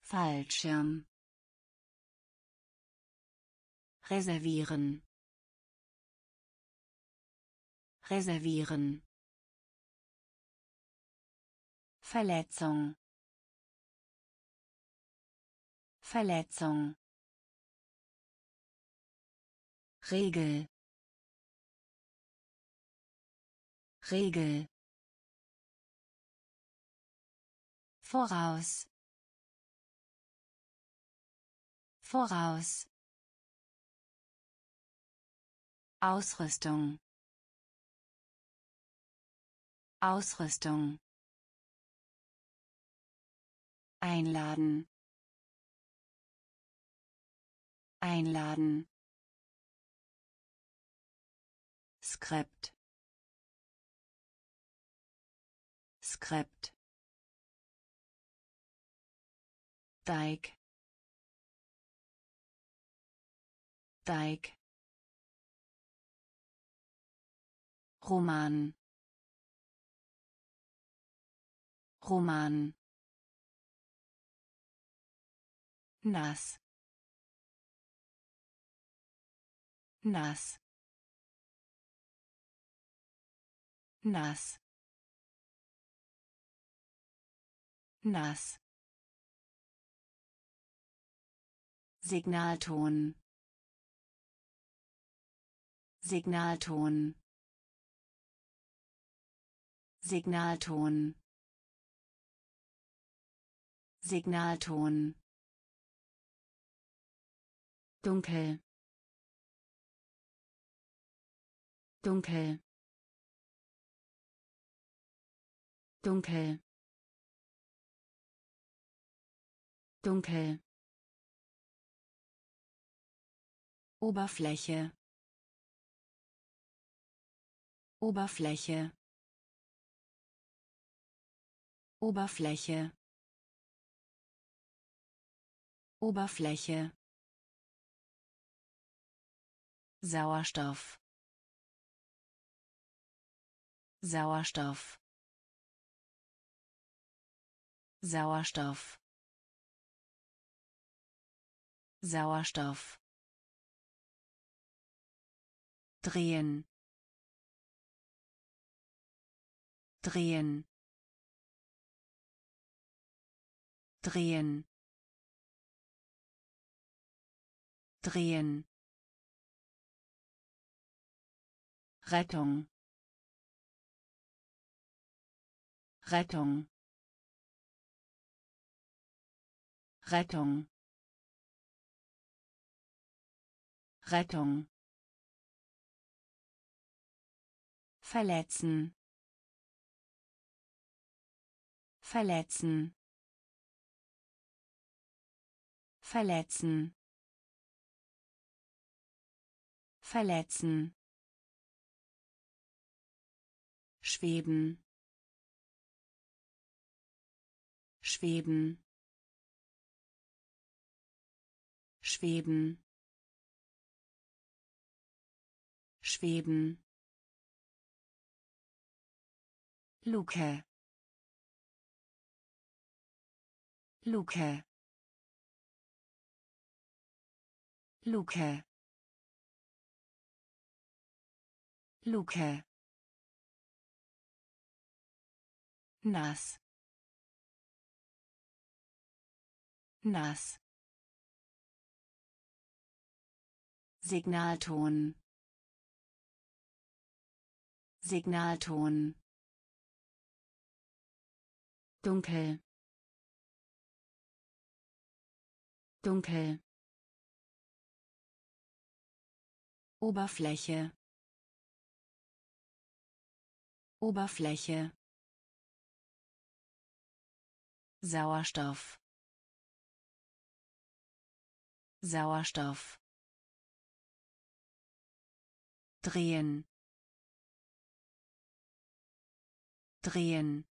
Fallschirm. Reservieren. Reservieren. Verletzung. Verletzung. Regel. Regel. Voraus. Voraus. Ausrüstung. Ausrüstung. Einladen. Einladen. Skript. Skript. Teig. Teig. Roman. Roman. Nass. Nass. Nass. Nass. Signalton. Signalton. Signalton. Signalton dunkel. Dunkel. Dunkel. Dunkel. Oberfläche. Oberfläche. Oberfläche. Oberfläche Sauerstoff. Sauerstoff. Sauerstoff. Sauerstoff. Drehen. Drehen. Drehen. Drehen Rettung. Rettung. Rettung. Rettung. Verletzen. Verletzen. Verletzen. Verletzen schweben. Schweben. Schweben. Schweben. Luke. Luke. Luke. Luke nass. Nass. Signalton. Signalton. Dunkel. Dunkel. Oberfläche. Oberfläche Sauerstoff. Sauerstoff. Drehen. Drehen.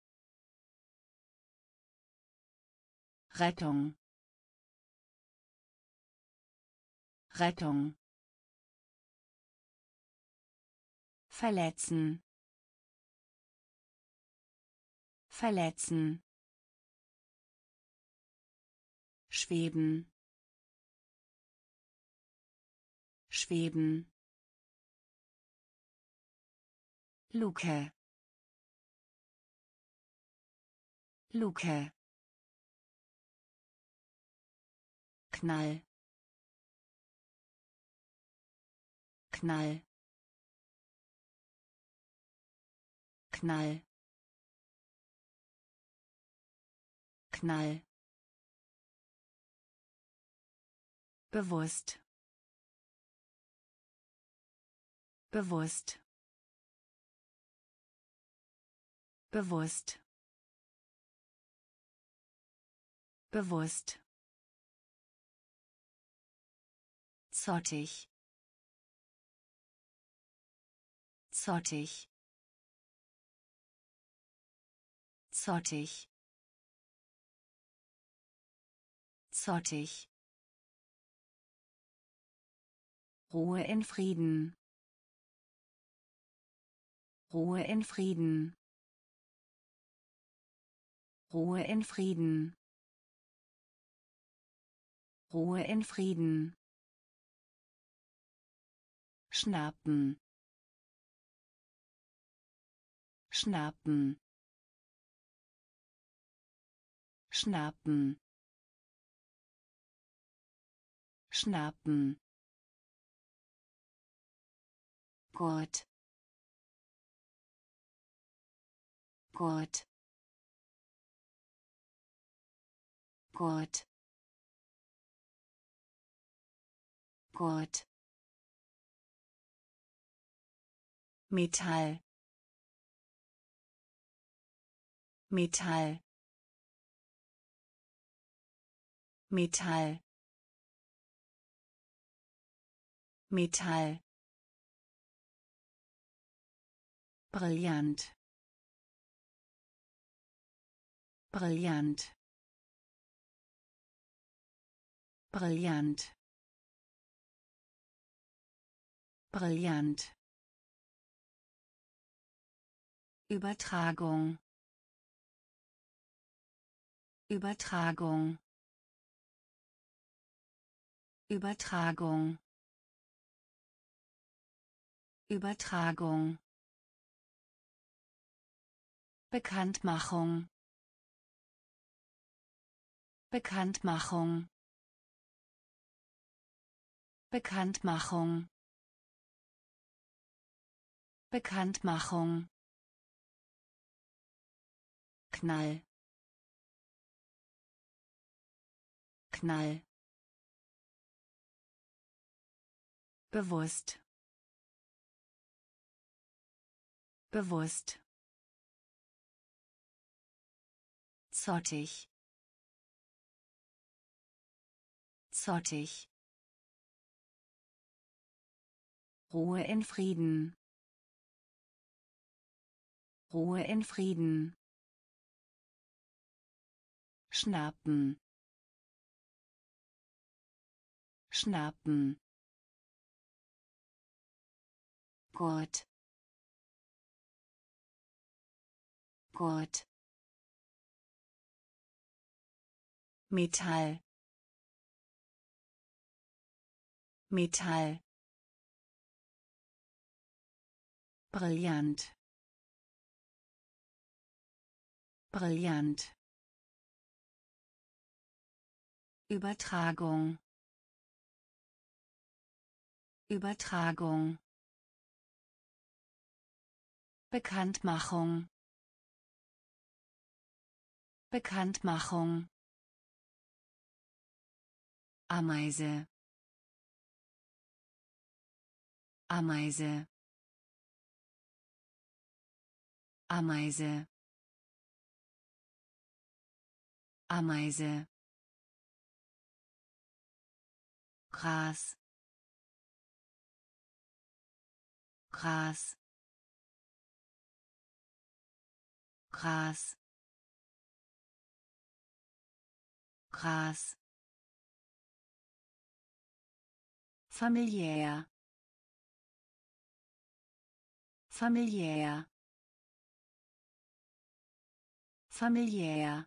Rettung. Rettung. Verletzen. Verletzen schweben. Schweben. Luke. Luke. Knall. Knall. Knall. Knall bewusst. Bewusst. Bewusst. Bewusst. Zottig. Zottig. Zottig. Zottig Ruhe in Frieden. Ruhe in Frieden. Ruhe in Frieden. Ruhe in Frieden. Schnappen. Schnappen. Schnappen. Schnappen. Gurt. Gurt. Gurt. Gurt. Metall. Metall. Metall. Metall. Brillant. Brillant. Brillant. Brillant. Übertragung. Übertragung. Übertragung. Übertragung. Bekanntmachung. Bekanntmachung. Bekanntmachung. Bekanntmachung. Knall. Knall. Bewusst. Bewusst. Zottig. Zottig. Ruhe in Frieden. Ruhe in Frieden. Schnappen. Schnappen. Gurt Gurt Metall. Metall. Brillant. Brillant. Übertragung. Übertragung. Bekanntmachung. Bekanntmachung Ameise. Ameise. Ameise. Ameise. Gras. Gras. Gras. Gras familiär. Familiär. Familiär.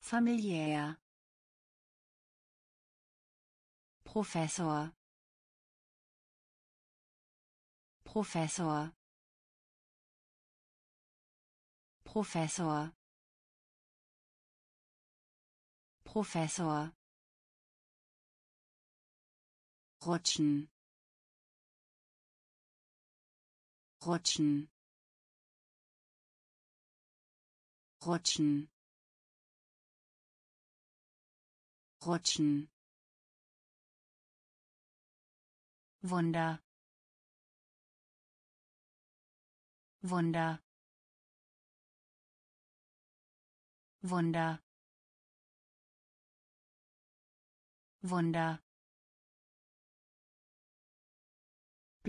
Familiär. Professor. Professor. Professor. Professor rutschen. Rutschen. Rutschen. Rutschen. Wunder. Wunder. Wunder. Wunder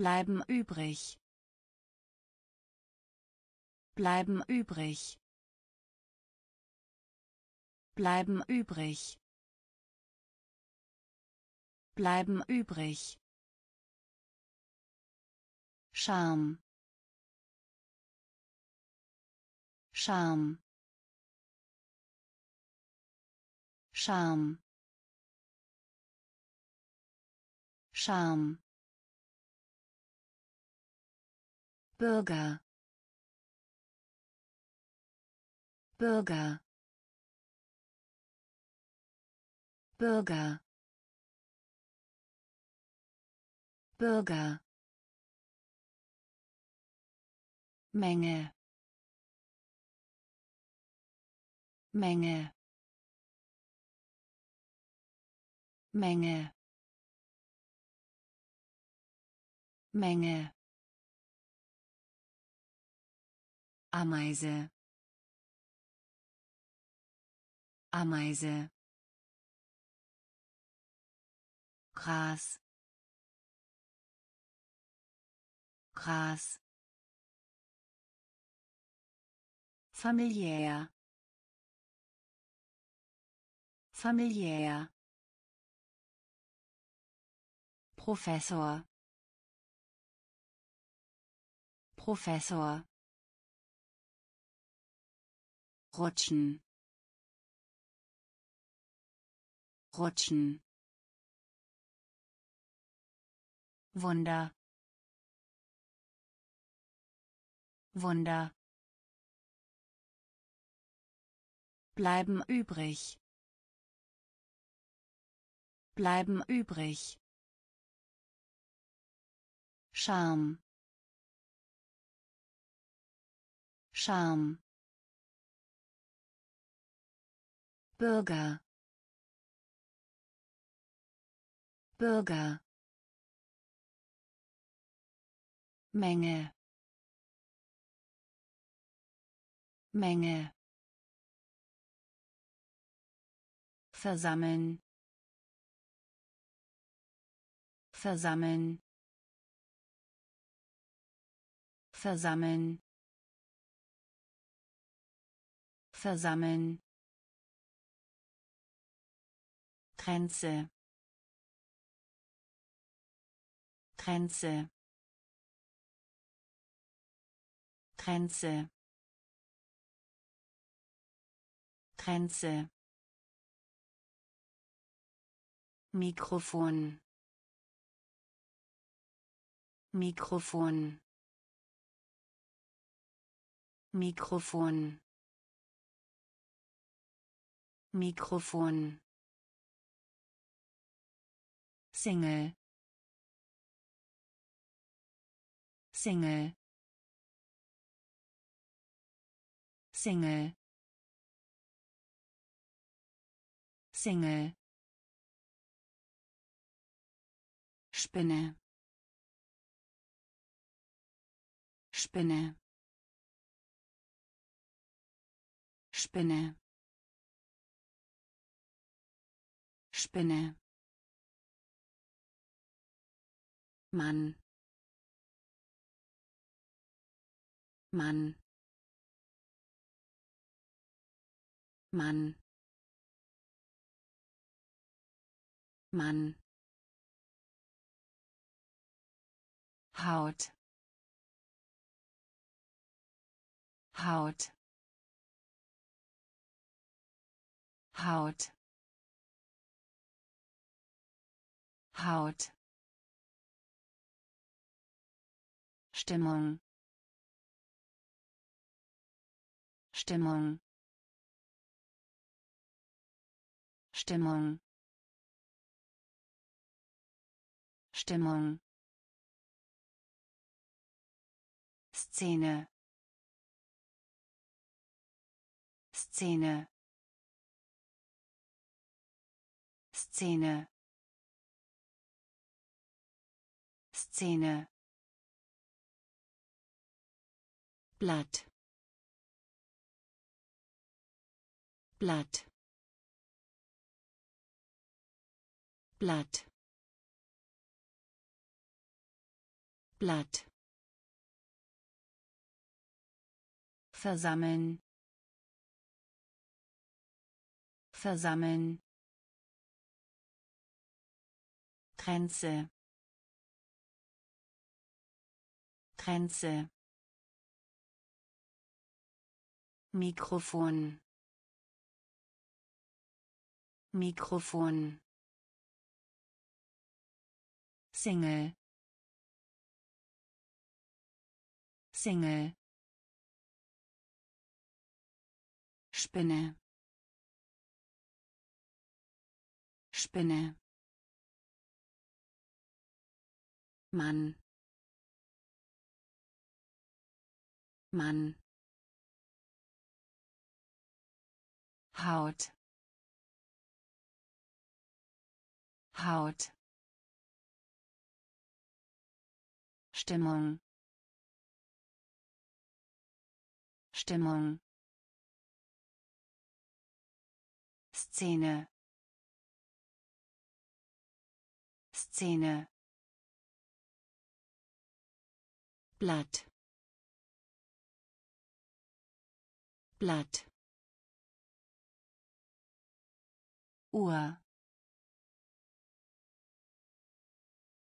bleiben übrig. Bleiben übrig. Bleiben übrig. Bleiben übrig. Charme Charme Charme Charme Bürger. Bürger. Bürger. Bürger. Menge. Menge. Menge. Menge Ameise. Ameise. Gras. Gras. Familiär. Familiär. Professor. Professor rutschen. Rutschen. Wunder. Wunder. Bleiben übrig. Bleiben übrig. Charme Charme Bürger. Bürger. Menge. Menge. Versammeln. Versammeln. Versammeln. Versammeln Grenze. Grenze. Grenze. Grenze. Mikrofon. Mikrofon. Mikrofon. Mikrofon Single. Single. Single. Single. Spinne. Spinne. Spinne. Spinne Mann. Mann. Mann. Mann. Haut. Haut. Haut. Haut Stimmung. Stimmung. Stimmung. Stimmung. Szene. Szene. Szene. Szene Blatt. Blatt. Blatt. Blatt. Versammeln. Versammeln. Grenze Grenze Mikrofon. Mikrofon. Single. Single. Spinne. Spinne. Mann. Mann Haut. Haut. Stimmung. Stimmung. Szene. Szene. Blatt. Blatt Uhr.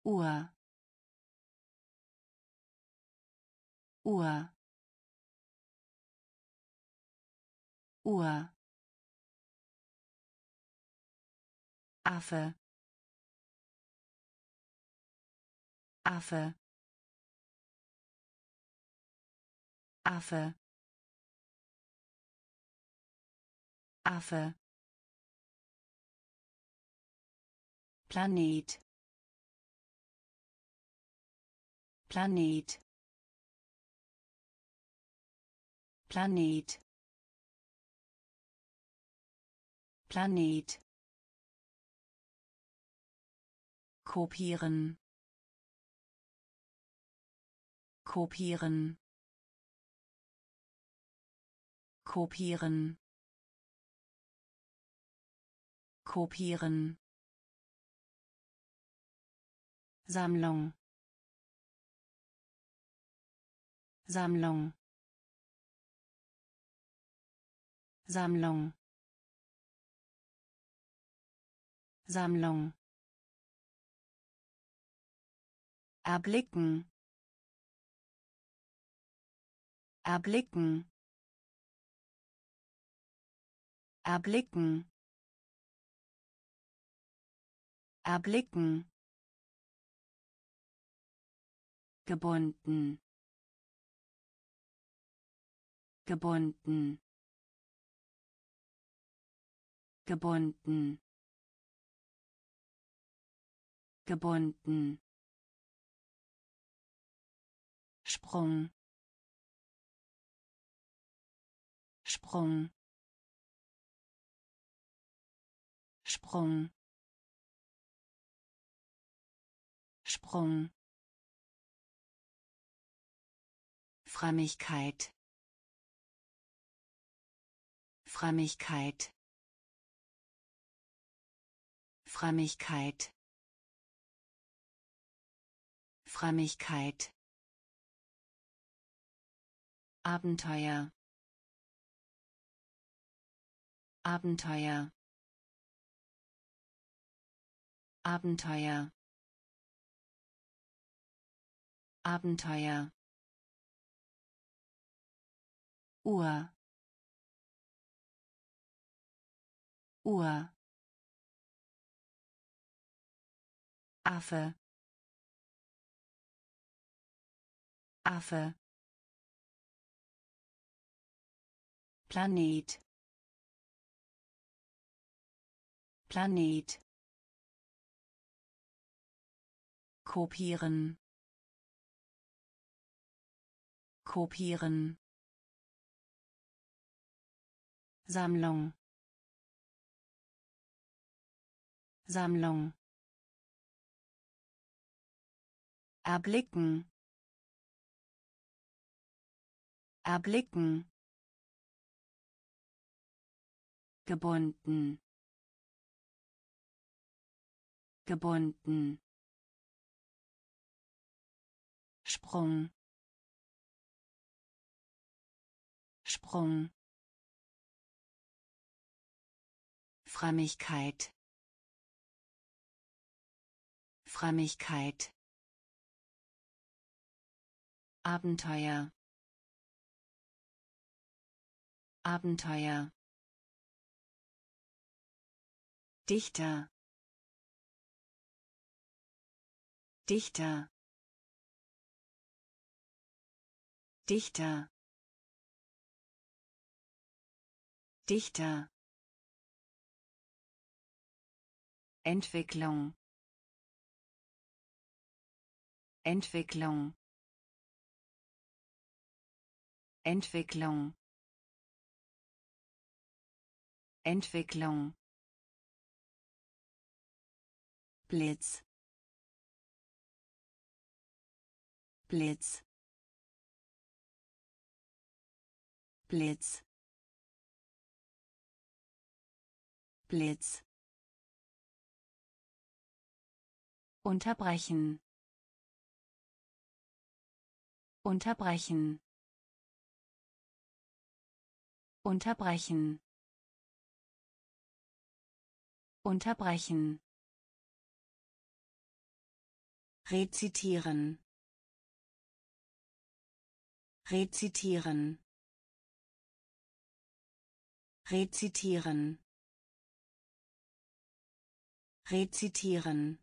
Uhr. Uhr. Uhr. Affe. Affe. Affe. Affe Planet. Planet. Planet. Planet. Kopieren. Kopieren. Kopieren. Kopieren Sammlung. Sammlung. Sammlung. Sammlung. Erblicken. Erblicken. Erblicken. Erblicken gebunden. Gebunden. Gebunden. Gebunden. Sprung. Sprung. Sprung. Sprung Frömmigkeit. Frömmigkeit. Frömmigkeit. Frömmigkeit. Abenteuer. Abenteuer. Abenteuer. Abenteuer Uhr. Uhr. Affe. Affe. Planet. Planet. Kopieren. Kopieren Sammlung. Sammlung. Erblicken. Erblicken. Gebunden. Gebunden. Sprung. Sprung Frömmigkeit. Frömmigkeit. Abenteuer. Abenteuer. Dichter. Dichter. Dichter. Dichter Entwicklung. Entwicklung. Entwicklung. Entwicklung. Blitz. Blitz. Blitz. Blitz Unterbrechen. Unterbrechen. Unterbrechen. Unterbrechen. Rezitieren. Rezitieren. Rezitieren. Rezitieren.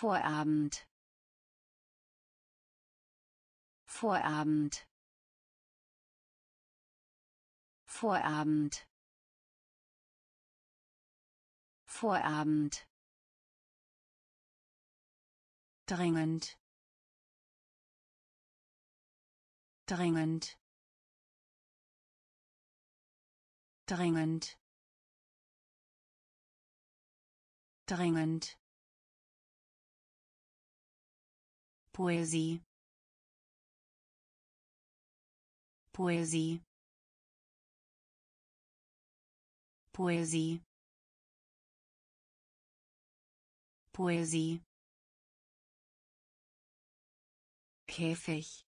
Vorabend. Vorabend. Vorabend. Vorabend. dringend dringend dringend dringend Poesie. Poesie. Poesie. Poesie. Käfig.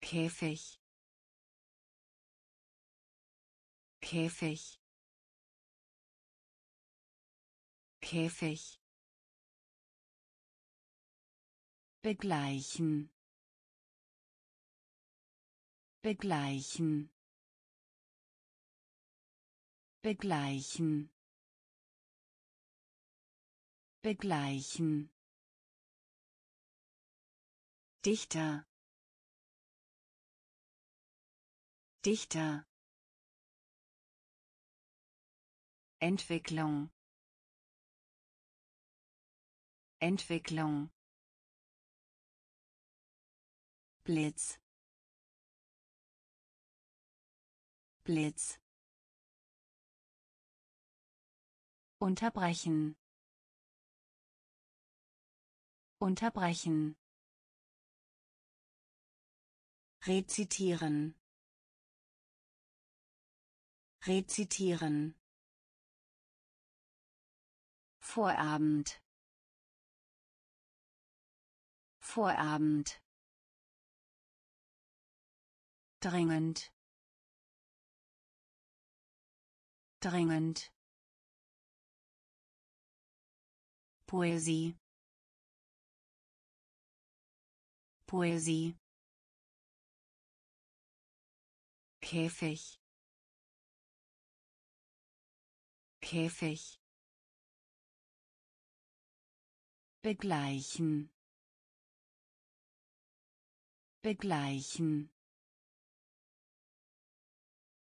Käfig. Käfig. Käfig begleichen. Begleichen. Begleichen. Begleichen. Dichter. Dichter. Entwicklung. Entwicklung Blitz. Blitz. Unterbrechen. Unterbrechen. Rezitieren. Rezitieren. Vorabend. Vorabend dringend. Dringend. Poesie. Poesie. Käfig. Käfig. Begleichen. Begleichen